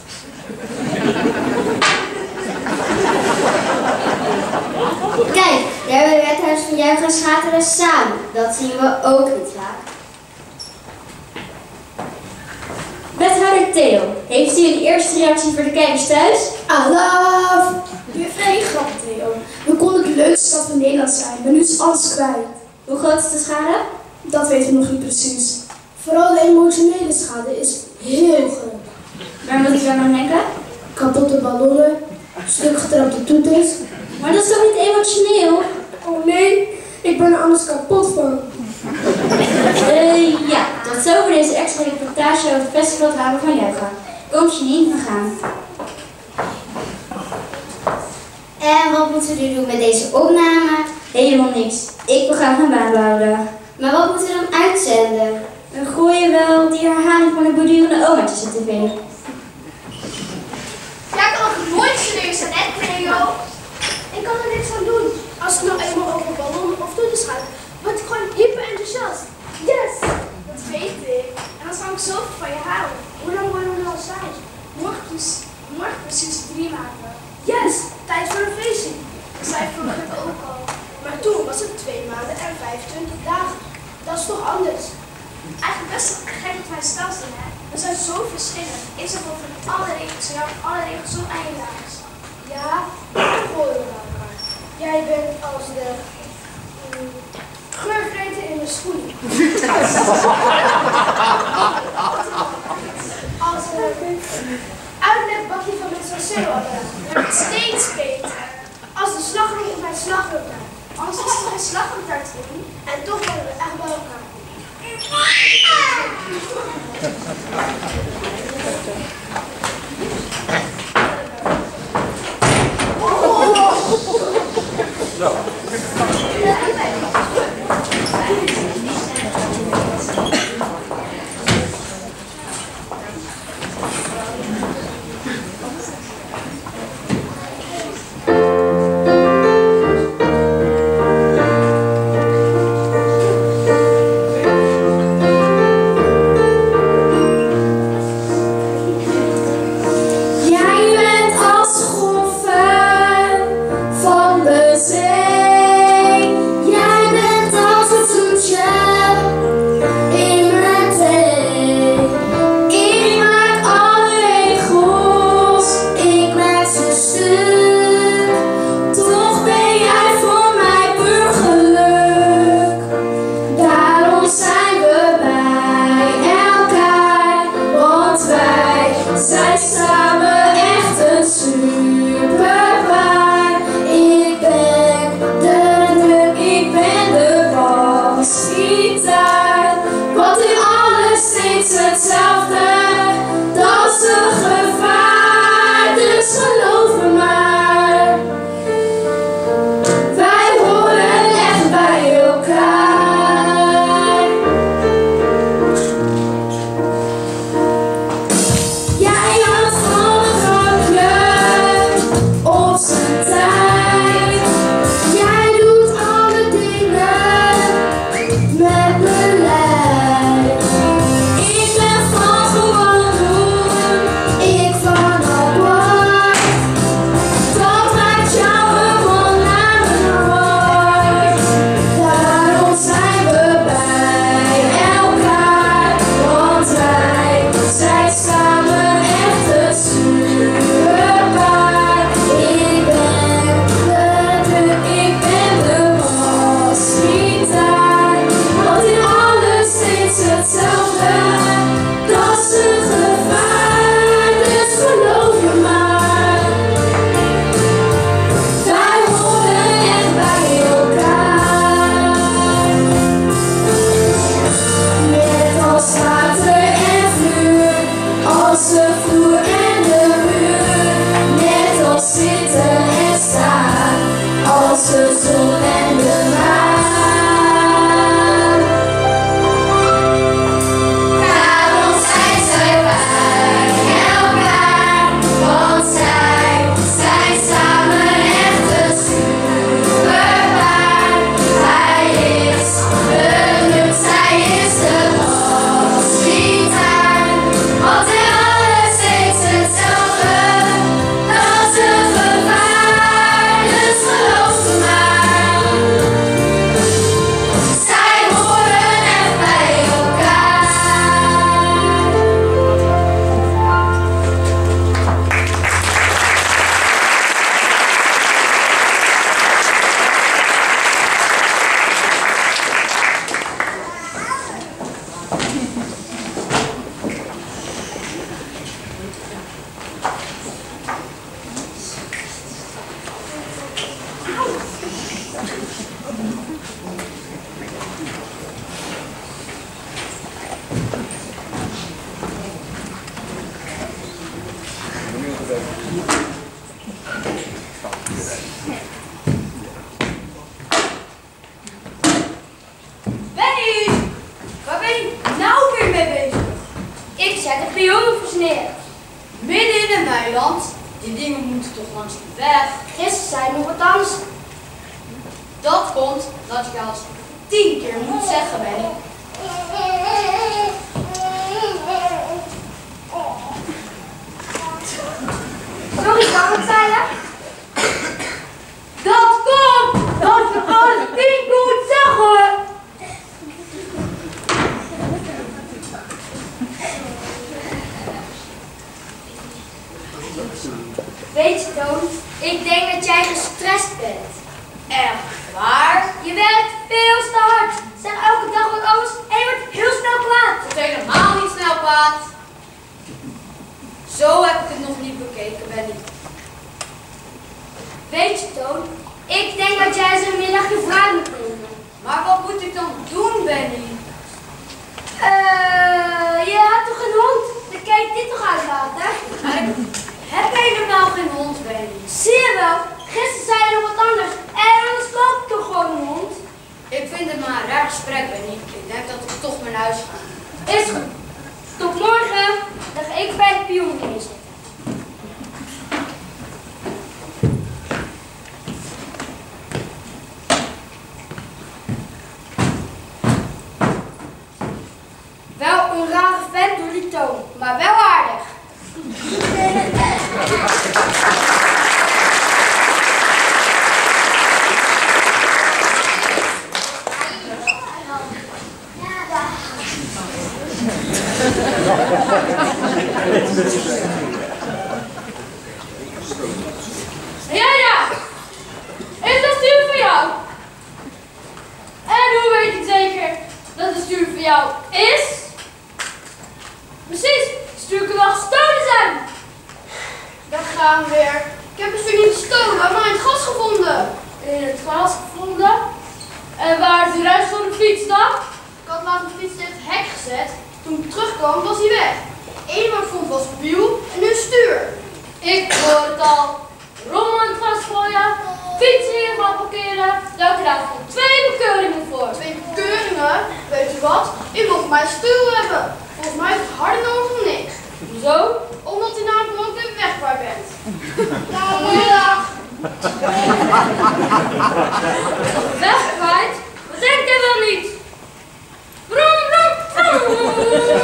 Kijk, we het wethuis van Juichen en Schateren samen. Dat zien we ook niet vaak. Wethouder Theo, heeft u een eerste reactie voor de kijkers thuis? Hebt geen grap, Theo. We konden de leukste stad van Nederland zijn, maar nu is alles kwijt. Hoe groot is de schade? Dat weten we nog niet precies. Vooral de emotionele schade is heel groot. Waar moet ik dan aan denken? Kapotte ballonnen, stuk getrapte toeters. Maar dat is toch niet emotioneel? Oh nee, ik ben er anders kapot van. Eh, ja, tot zover deze extra reportage over het festival het van. Komt je niet, we gaan. En wat moeten we nu doen met deze opname? Helemaal niks. Ik wil graag een baan behouden. Maar wat moeten we dan uitzenden? We gooien wel die herhaling van de borduurende omaatjes op tv. Jij kan ook nooit serieus zijn, hè, Cleo? Ik kan er niks aan doen. Als het nou eenmaal over ballonnen of toeters gaat, word ik gewoon hyper enthousiast. Yes! Dat weet ik. En dan zou ik zoveel van je houden. Hoe lang worden we al zijn? Morgen, morgen precies drie maanden. Yes! Tijd voor een feestje. Dat zei vroeger ook al. Maar toen was het twee maanden en 25 dagen. Dat is toch anders? Eigenlijk best gek dat wij stelsel zijn, hè? Zijn zo verschillend. Ik zeg over alle regels, en alle regels zo eindeloos. Ja, elkaar. Jij bent als de mm, in de schoenen. als een uitlekbakje van het wordt steeds beter. Als de slagroom op mijn slagroomtaart. Anders is er geen slagroomtaart in. En toch worden we echt bij elkaar. No. Gaan we weer. Ik heb stuur niet gestolen, maar in het gas gevonden. In het glas gevonden. En waar de rest van de fiets dan? Ik had laatst mijn fiets tegen het hek gezet. Toen ik terugkwam, was hij weg. Ik vond was een wiel en een stuur. Ik hoor het al. Rommel in het gras gooien, fietsen hiervan parkeren. Daar krijg ik twee bekeuringen voor. Twee keuringen, weet je wat? Ik wil voor mij stuur hebben. Volgens mij is het harder dan niks. Hoezo? Omdat hij namelijk ook de weg kwijt bent. Goedemiddag. Weg kwijt? Dat denkt hij wel niet. Vroom, vroom,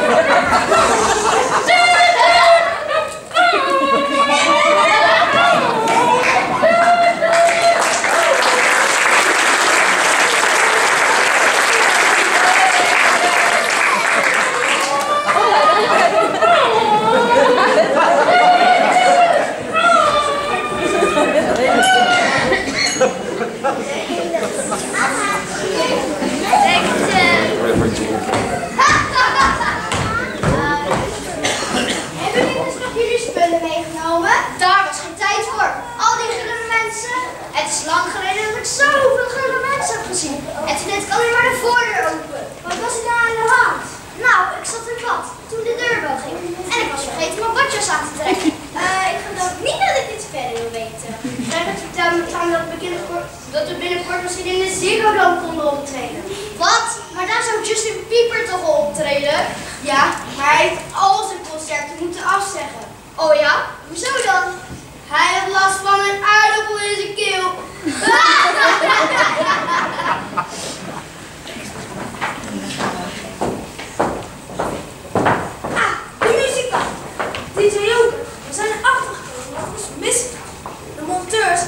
Hebben jullie dus nog jullie spullen meegenomen? Daar was geen tijd voor. Al die gulle mensen. Het is lang geleden dat ik zoveel gulle mensen heb gezien. En toen deed ik alleen maar de voordeur open. Wat was er daar aan de hand? Nou, ik zat in bad toen de deur wel ging. En ik was vergeten Eh, ik geloof niet dat ik dit verder wil weten. Vertelde me trouwens dat we binnenkort, dat we binnenkort misschien in de Ziggo Dome konden optreden. Wat? Maar daar zou Justin Bieber toch optreden? Ja, maar hij heeft al zijn concerten moeten afzeggen. Oh ja? Hoezo dan? Hij had last van een aardappel in zijn keel. Ah, de muzikant. DJ Joker. We zijn erachter gekomen wat ons misgaat. De monteurs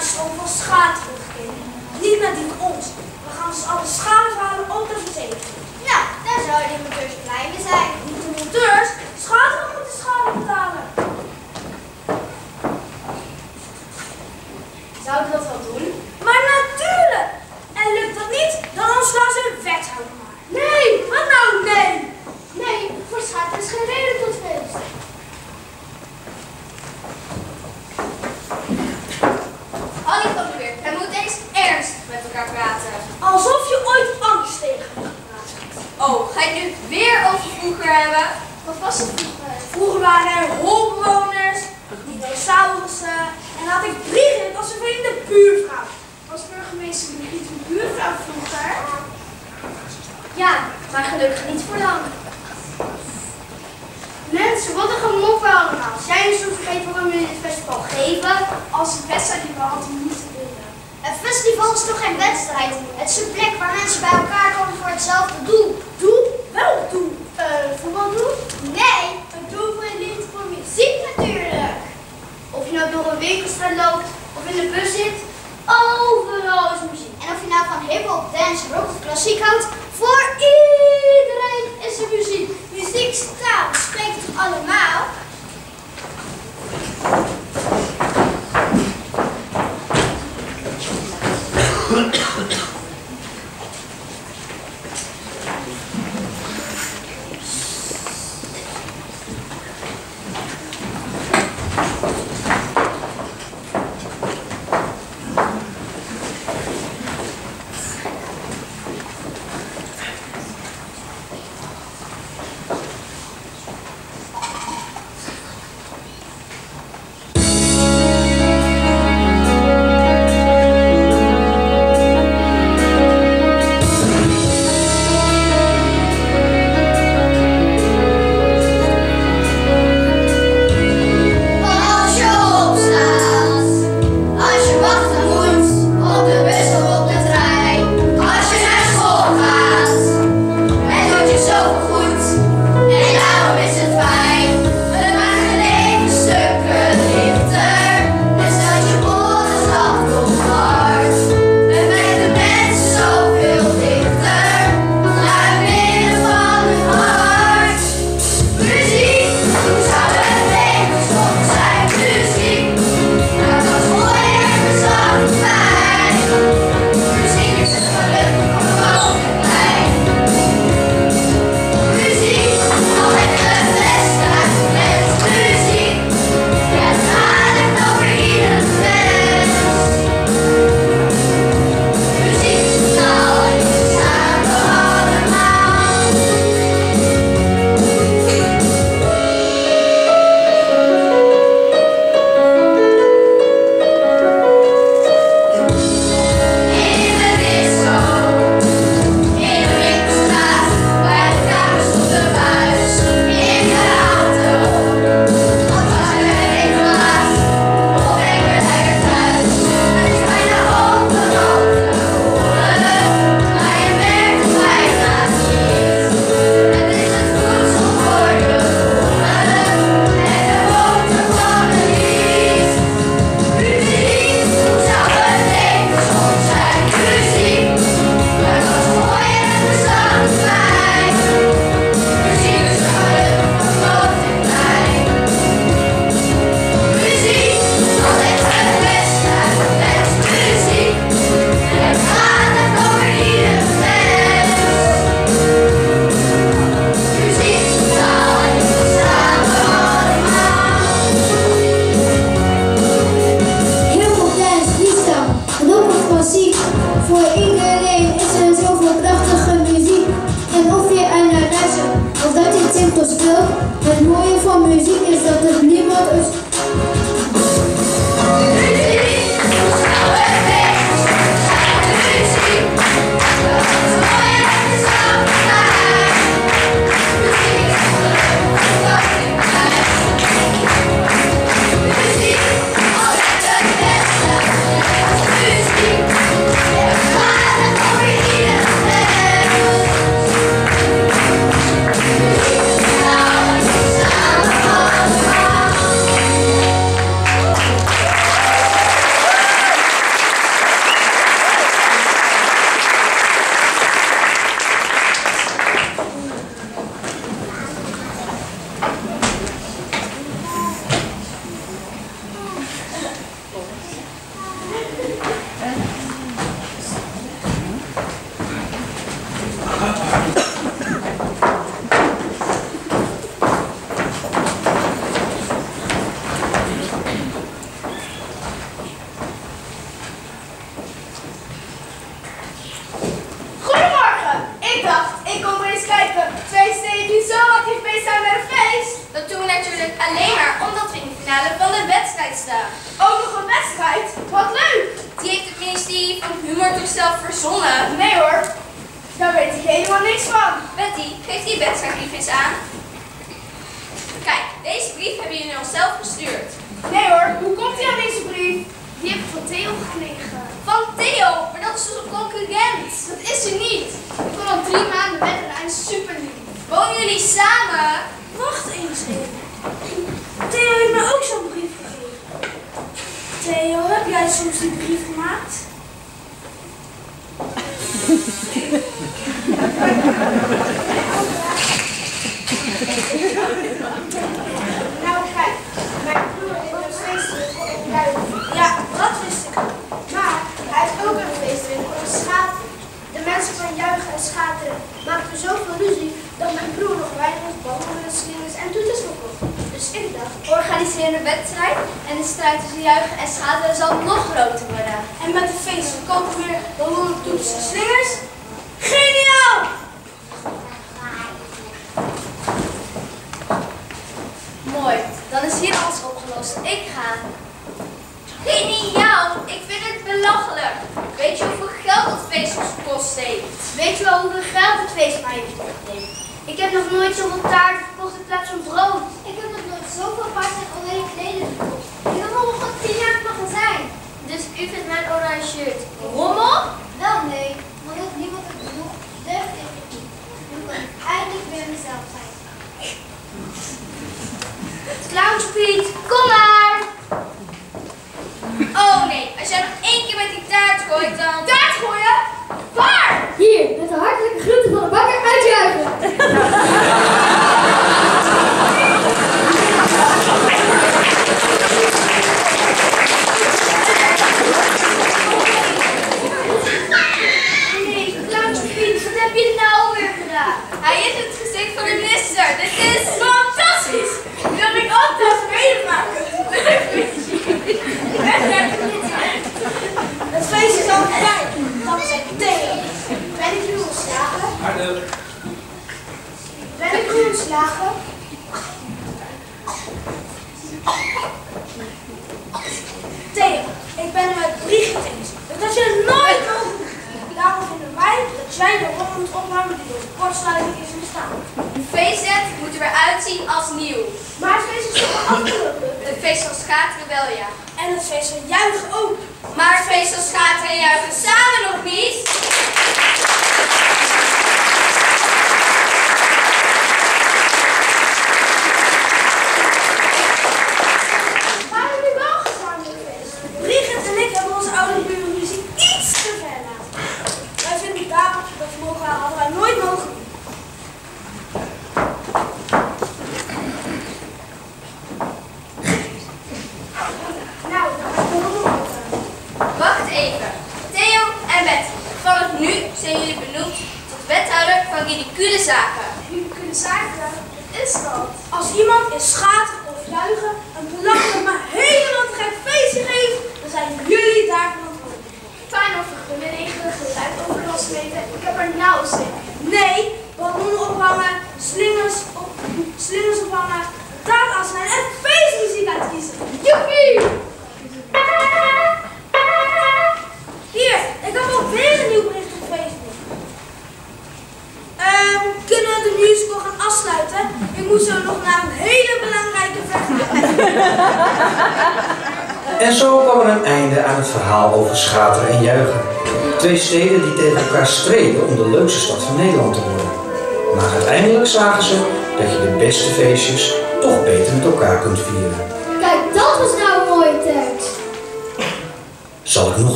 de stroom van schade teruggekeken. Niet naar die ons. We gaan dus alle schade verhalen op de verzekering. Nou, daar zouden die monteurs blij mee zijn. Niet de monteurs. Schade moeten schade betalen. Zouden we dat wel doen? Maar natuurlijk! En lukt dat niet, dan ontslaan ze een wethouder maar. Nee, wat nou nee? Nee, voor schade is geen reden tot feest. Hij moet eens ernstig met elkaar praten. Alsof je ooit angst tegen me. Oh, ga je nu weer over vroeger hebben? Wat was het vroeger? Vroeger waren er holbewoners, dinosaurussen. En had ik brieven en was een vriendin de buurvrouw. Was burgemeester niet een buurvrouw vroeger? Ja, maar gelukkig niet voor lang. Mensen, wat een gemoppen allemaal. Zijn zo vergeten om jullie het festival geven? Als het wedstrijd die we hadden moeten winnen. Het festival is toch geen wedstrijd?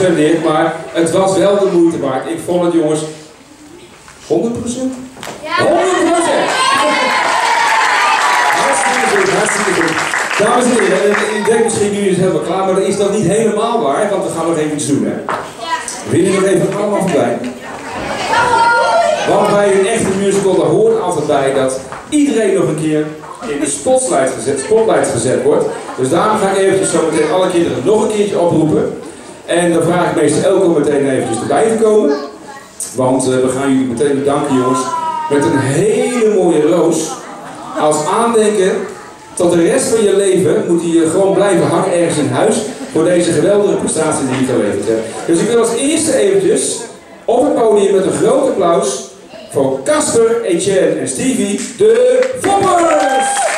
Gespendeerd. Maar het was wel de moeite waard. Ik vond het jongens 100%? Ja. 100%! Hartstikke goed, hartstikke goed. Dames en heren, en ik denk misschien nu is het helemaal klaar, maar dat is dat niet helemaal waar, want we gaan nog even iets doen, hè? Wil je nog even allemaal voorbij? Want bij een echte musical, daar hoort altijd bij dat iedereen nog een keer in de spotlight gezet, spotlight gezet wordt. Dus daarom ga ik eventjes zo meteen alle kinderen nog een keertje oproepen. En dan vraag ik meester Elko meteen eventjes erbij te komen. Want uh, we gaan jullie meteen bedanken jongens met een hele mooie roos. Als aandenken tot de rest van je leven moet je gewoon blijven hangen ergens in huis voor deze geweldige prestatie die je geleverd hebt. Dus ik wil als eerste eventjes op het podium met een groot applaus voor Casper, Etienne en Stevie, de Foppers!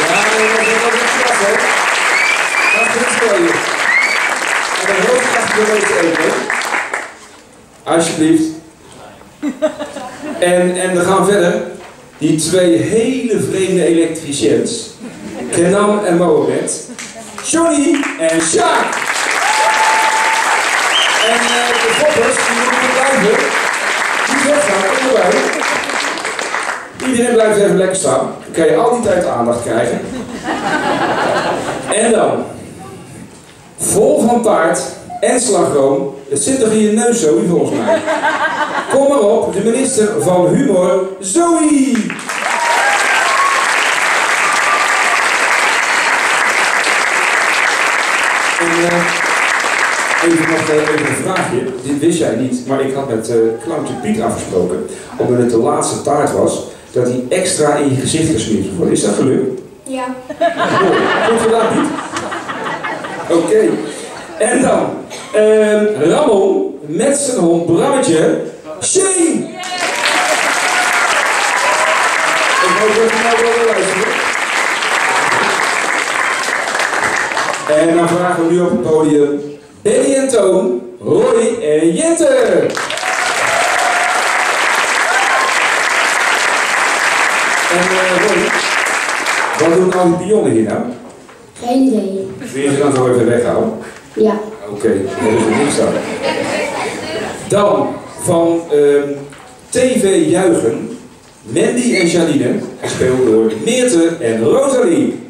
Ja, dat is ook een klas, hè? Dat is voor je. En een heel graag geweest even. Alsjeblieft. En, en we gaan verder. Die twee hele vreemde elektriciëns. Kenan en Mohamed. Johnny en Sjaak. En uh, de foppers, die moeten blijven. Die zo gaan, kom erbij. Iedereen blijft even lekker staan. Dan kan je al die tijd aandacht krijgen. En dan. Vol van taart en slagroom. Het zit toch in je neus zo, volgens mij. Kom maar op, de minister van Humor, Zoe! En uh, even nog uh, even een vraagje. Dit wist jij niet, maar ik had met uh, Piet afgesproken, omdat het de laatste taart was, dat hij extra in je gezicht gesmeerd worden. Is dat gelukt? Ja. Goed gedaan, Piet. Oké. Okay. En dan, uh, Ramon met zijn hond Brammetje, Shane! Ik hoop dat je nou wel luisteren. En dan vragen we nu op het podium Benny en Toon, Roy en Jette. En uh, Roy, wat doen nou die pionnen hier nou? Geen idee. Wil je ze dan zo even weghouden? Ja. Oké, hebben we niks aan. Dan van uh, TV Juichen, Mandy en Janine, gespeeld door Meerte en Rosalie.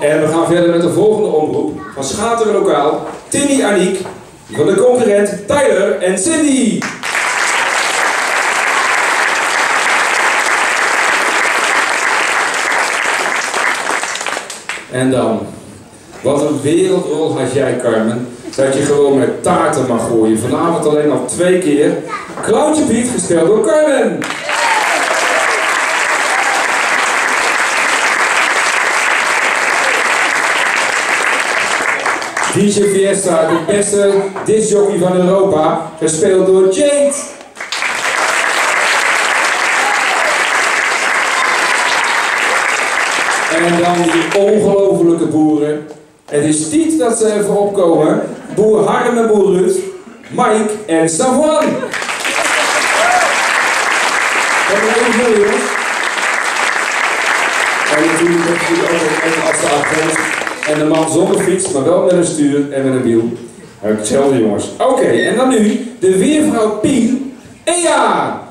En we gaan verder met de volgende omroep van Schateren Lokaal, Timmy Aniek, van de concurrent Tyler en Cindy. En dan, wat een wereldrol had jij Carmen, dat je gewoon met taarten mag gooien. Vanavond alleen al twee keer. Klauwtje Piet, gespeeld door Carmen. DJ Fiesta, de beste discjockey van Europa, gespeeld door Jade. En dan die ongelofelijke boeren. Het is tijd dat ze even opkomen. Boer Harm en boer Ruud, Mike en Savoine. Kom er even voor jongens. En natuurlijk heb je ook als de agent. En de man zonder fiets, maar wel met een stuur en met een wiel. Hetzelfde jongens. Oké, en dan nu de weervrouw Pien. Ea!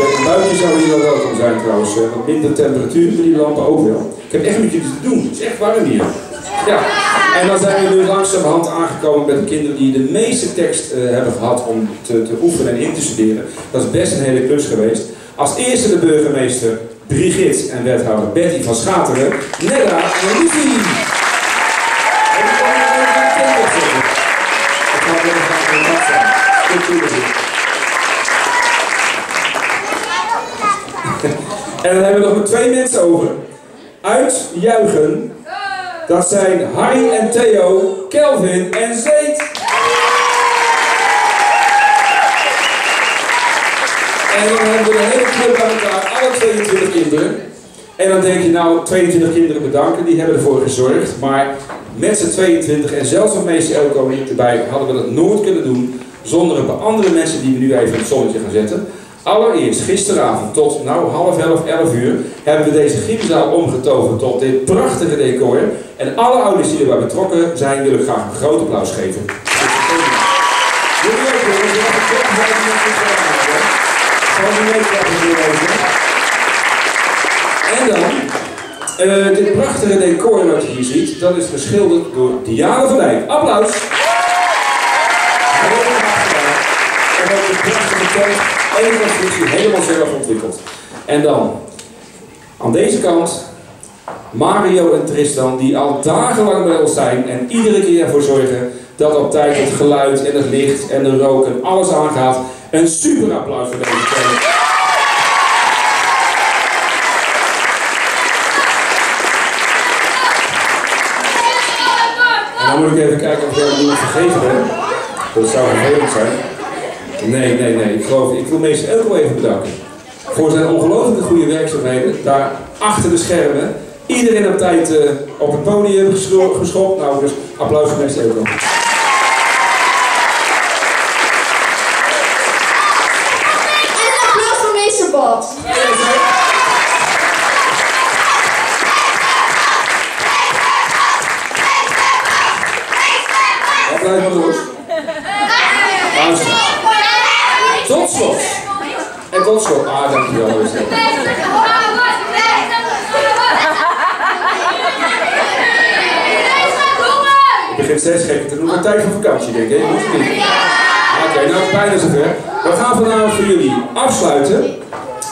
En buiten zou hier wel welkom zijn trouwens. Wat minder temperatuur die lampen ook wel. Ik heb echt met jullie te doen. Het is echt warm hier. Ja. En dan zijn we nu langzamerhand aangekomen met de kinderen die de meeste tekst uh, hebben gehad om te, te, oefenen en in te studeren. Dat is best een hele klus geweest. Als eerste de burgemeester Brigitte en wethouder Betty van Schateren, Nella en Lucie. En die komen even een tempo zetten. Ik ga even En dan hebben we nog maar twee mensen over. Uitjuichen. Dat zijn Harry en Theo, Kelvin en Zeet. En dan hebben we de hele club bij elkaar, alle 22 kinderen. En dan denk je nou, 22 kinderen bedanken, die hebben ervoor gezorgd. Maar met z'n 22 en zelfs nog meester Elko erbij, hadden we dat nooit kunnen doen zonder een paar andere mensen die we nu even in het zonnetje gaan zetten. Allereerst gisteravond tot nou half elf, elf uur hebben we deze gymzaal omgetoverd tot dit prachtige decor. En alle ouders die erbij betrokken zijn, wil ik graag een groot applaus geven. Jullie ook een even. En dan, eh, dit prachtige decor wat je hier ziet, dat is geschilderd door Diana van Dijk. Applaus! En de de constructie helemaal zelf ontwikkeld. En dan, aan deze kant, Mario en Tristan, die al dagenlang bij ons zijn en iedere keer ervoor zorgen dat op tijd het geluid en het licht en de rook en alles aangaat. Een super applaus voor deze twee. En dan moet ik even kijken of ik helemaal iemand vergeten ben. Dat zou vervelend zijn. Nee, nee, nee. Ik, geloof, ik wil meester Elko even bedanken. Voor zijn ongelooflijke goede werkzaamheden. Daar achter de schermen. Iedereen op tijd uh, op het podium gescho geschopt. Nou, dus applaus voor meester Elko. En een applaus voor meester Bot. Wat blijft maar los? Luister. Tot slot. En tot slot. Ah, dankjewel. meester. Het begint steeds gekker te doen. Het tijd van vakantie, denk ik. hè? Het niet. Oké, nou het is bijna zover. We gaan vanavond voor jullie afsluiten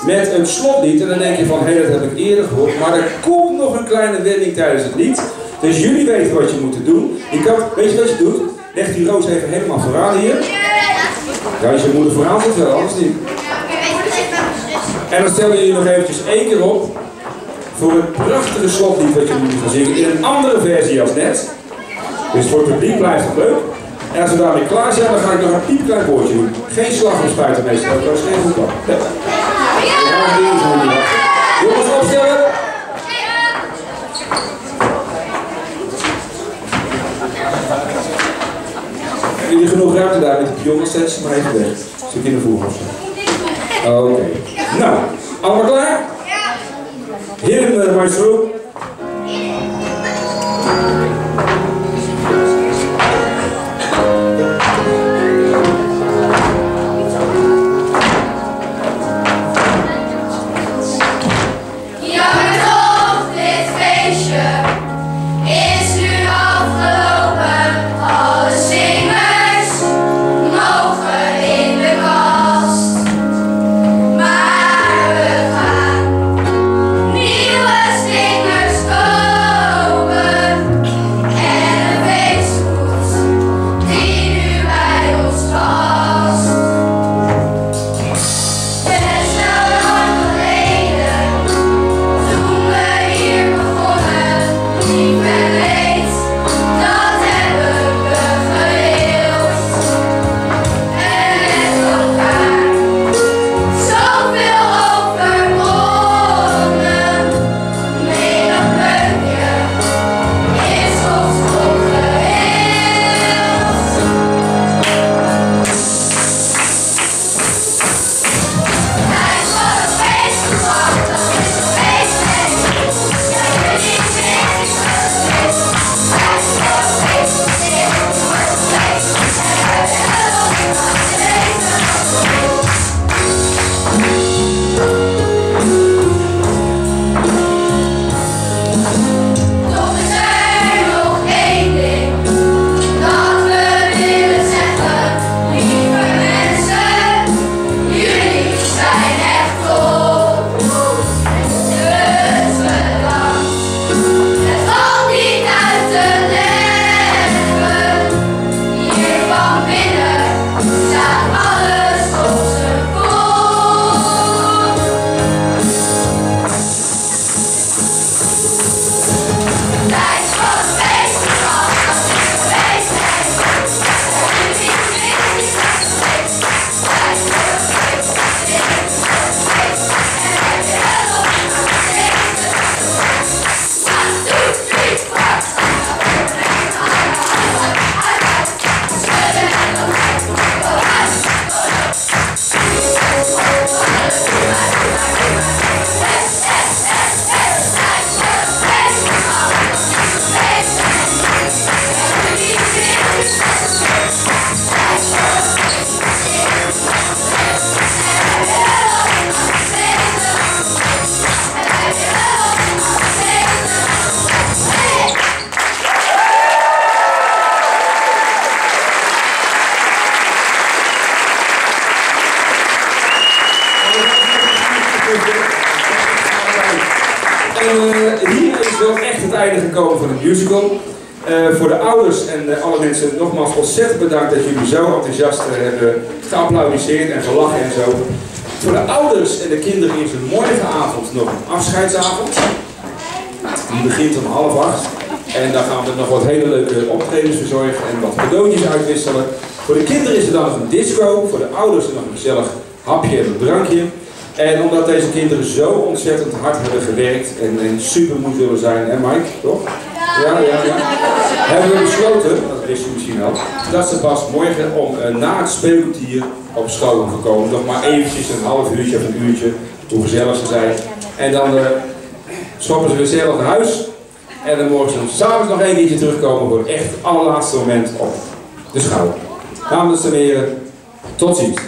met een slotlied. En dan denk je van, hé, dat heb ik eerder gehoord. Maar er komt nog een kleine wending tijdens het lied. Dus jullie weten wat je moet doen. Je kan, weet je wat je doet? Leg die roos even helemaal vooraan hier. Ja, als je moeder vooraan zit wel, anders niet. En dan stellen jullie nog eventjes één keer op voor het prachtige slotlied wat jullie gaan zingen in een andere versie als net. Dus voor het publiek blijft het leuk. En als we daarmee klaar zijn, dan ga ik nog een piepklein woordje doen. Geen slag om spuiten meestal, dat is geen goed plan. Ja. Hier. Jongens, opstellen. Hebben jullie genoeg ruimte daar met die jongens? Zet ze maar even weg. Zit in de voerhoofd. Oké. Nou, allemaal klaar? Heren, uh, maestro. Eh, voor de ouders en alle mensen nogmaals ontzettend bedankt dat jullie zo enthousiast eh, hebben geapplaudisseerd en gelachen en zo. Voor de ouders en de kinderen is er morgenavond nog een afscheidsavond. Die begint om half acht. En daar gaan we nog wat hele leuke optredens verzorgen en wat cadeautjes uitwisselen. Voor de kinderen is er dan nog een disco. Voor de ouders er nog een gezellig hapje en een drankje. En omdat deze kinderen zo ontzettend hard hebben gewerkt en, en super moe zullen zijn, hè Mike, toch? Ja, ja. Hebben we besloten, dat wist u misschien al, dat ze pas morgen om, eh, na het speelkwartier op school gaan komen. Nog maar eventjes een half uurtje of een uurtje, hoe gezellig ze zijn. En dan eh schoppen ze weer zelf naar huis. En dan mogen ze s'avonds nog één keertje terugkomen voor echt het allerlaatste moment op de schouw. Dames en heren, tot ziens.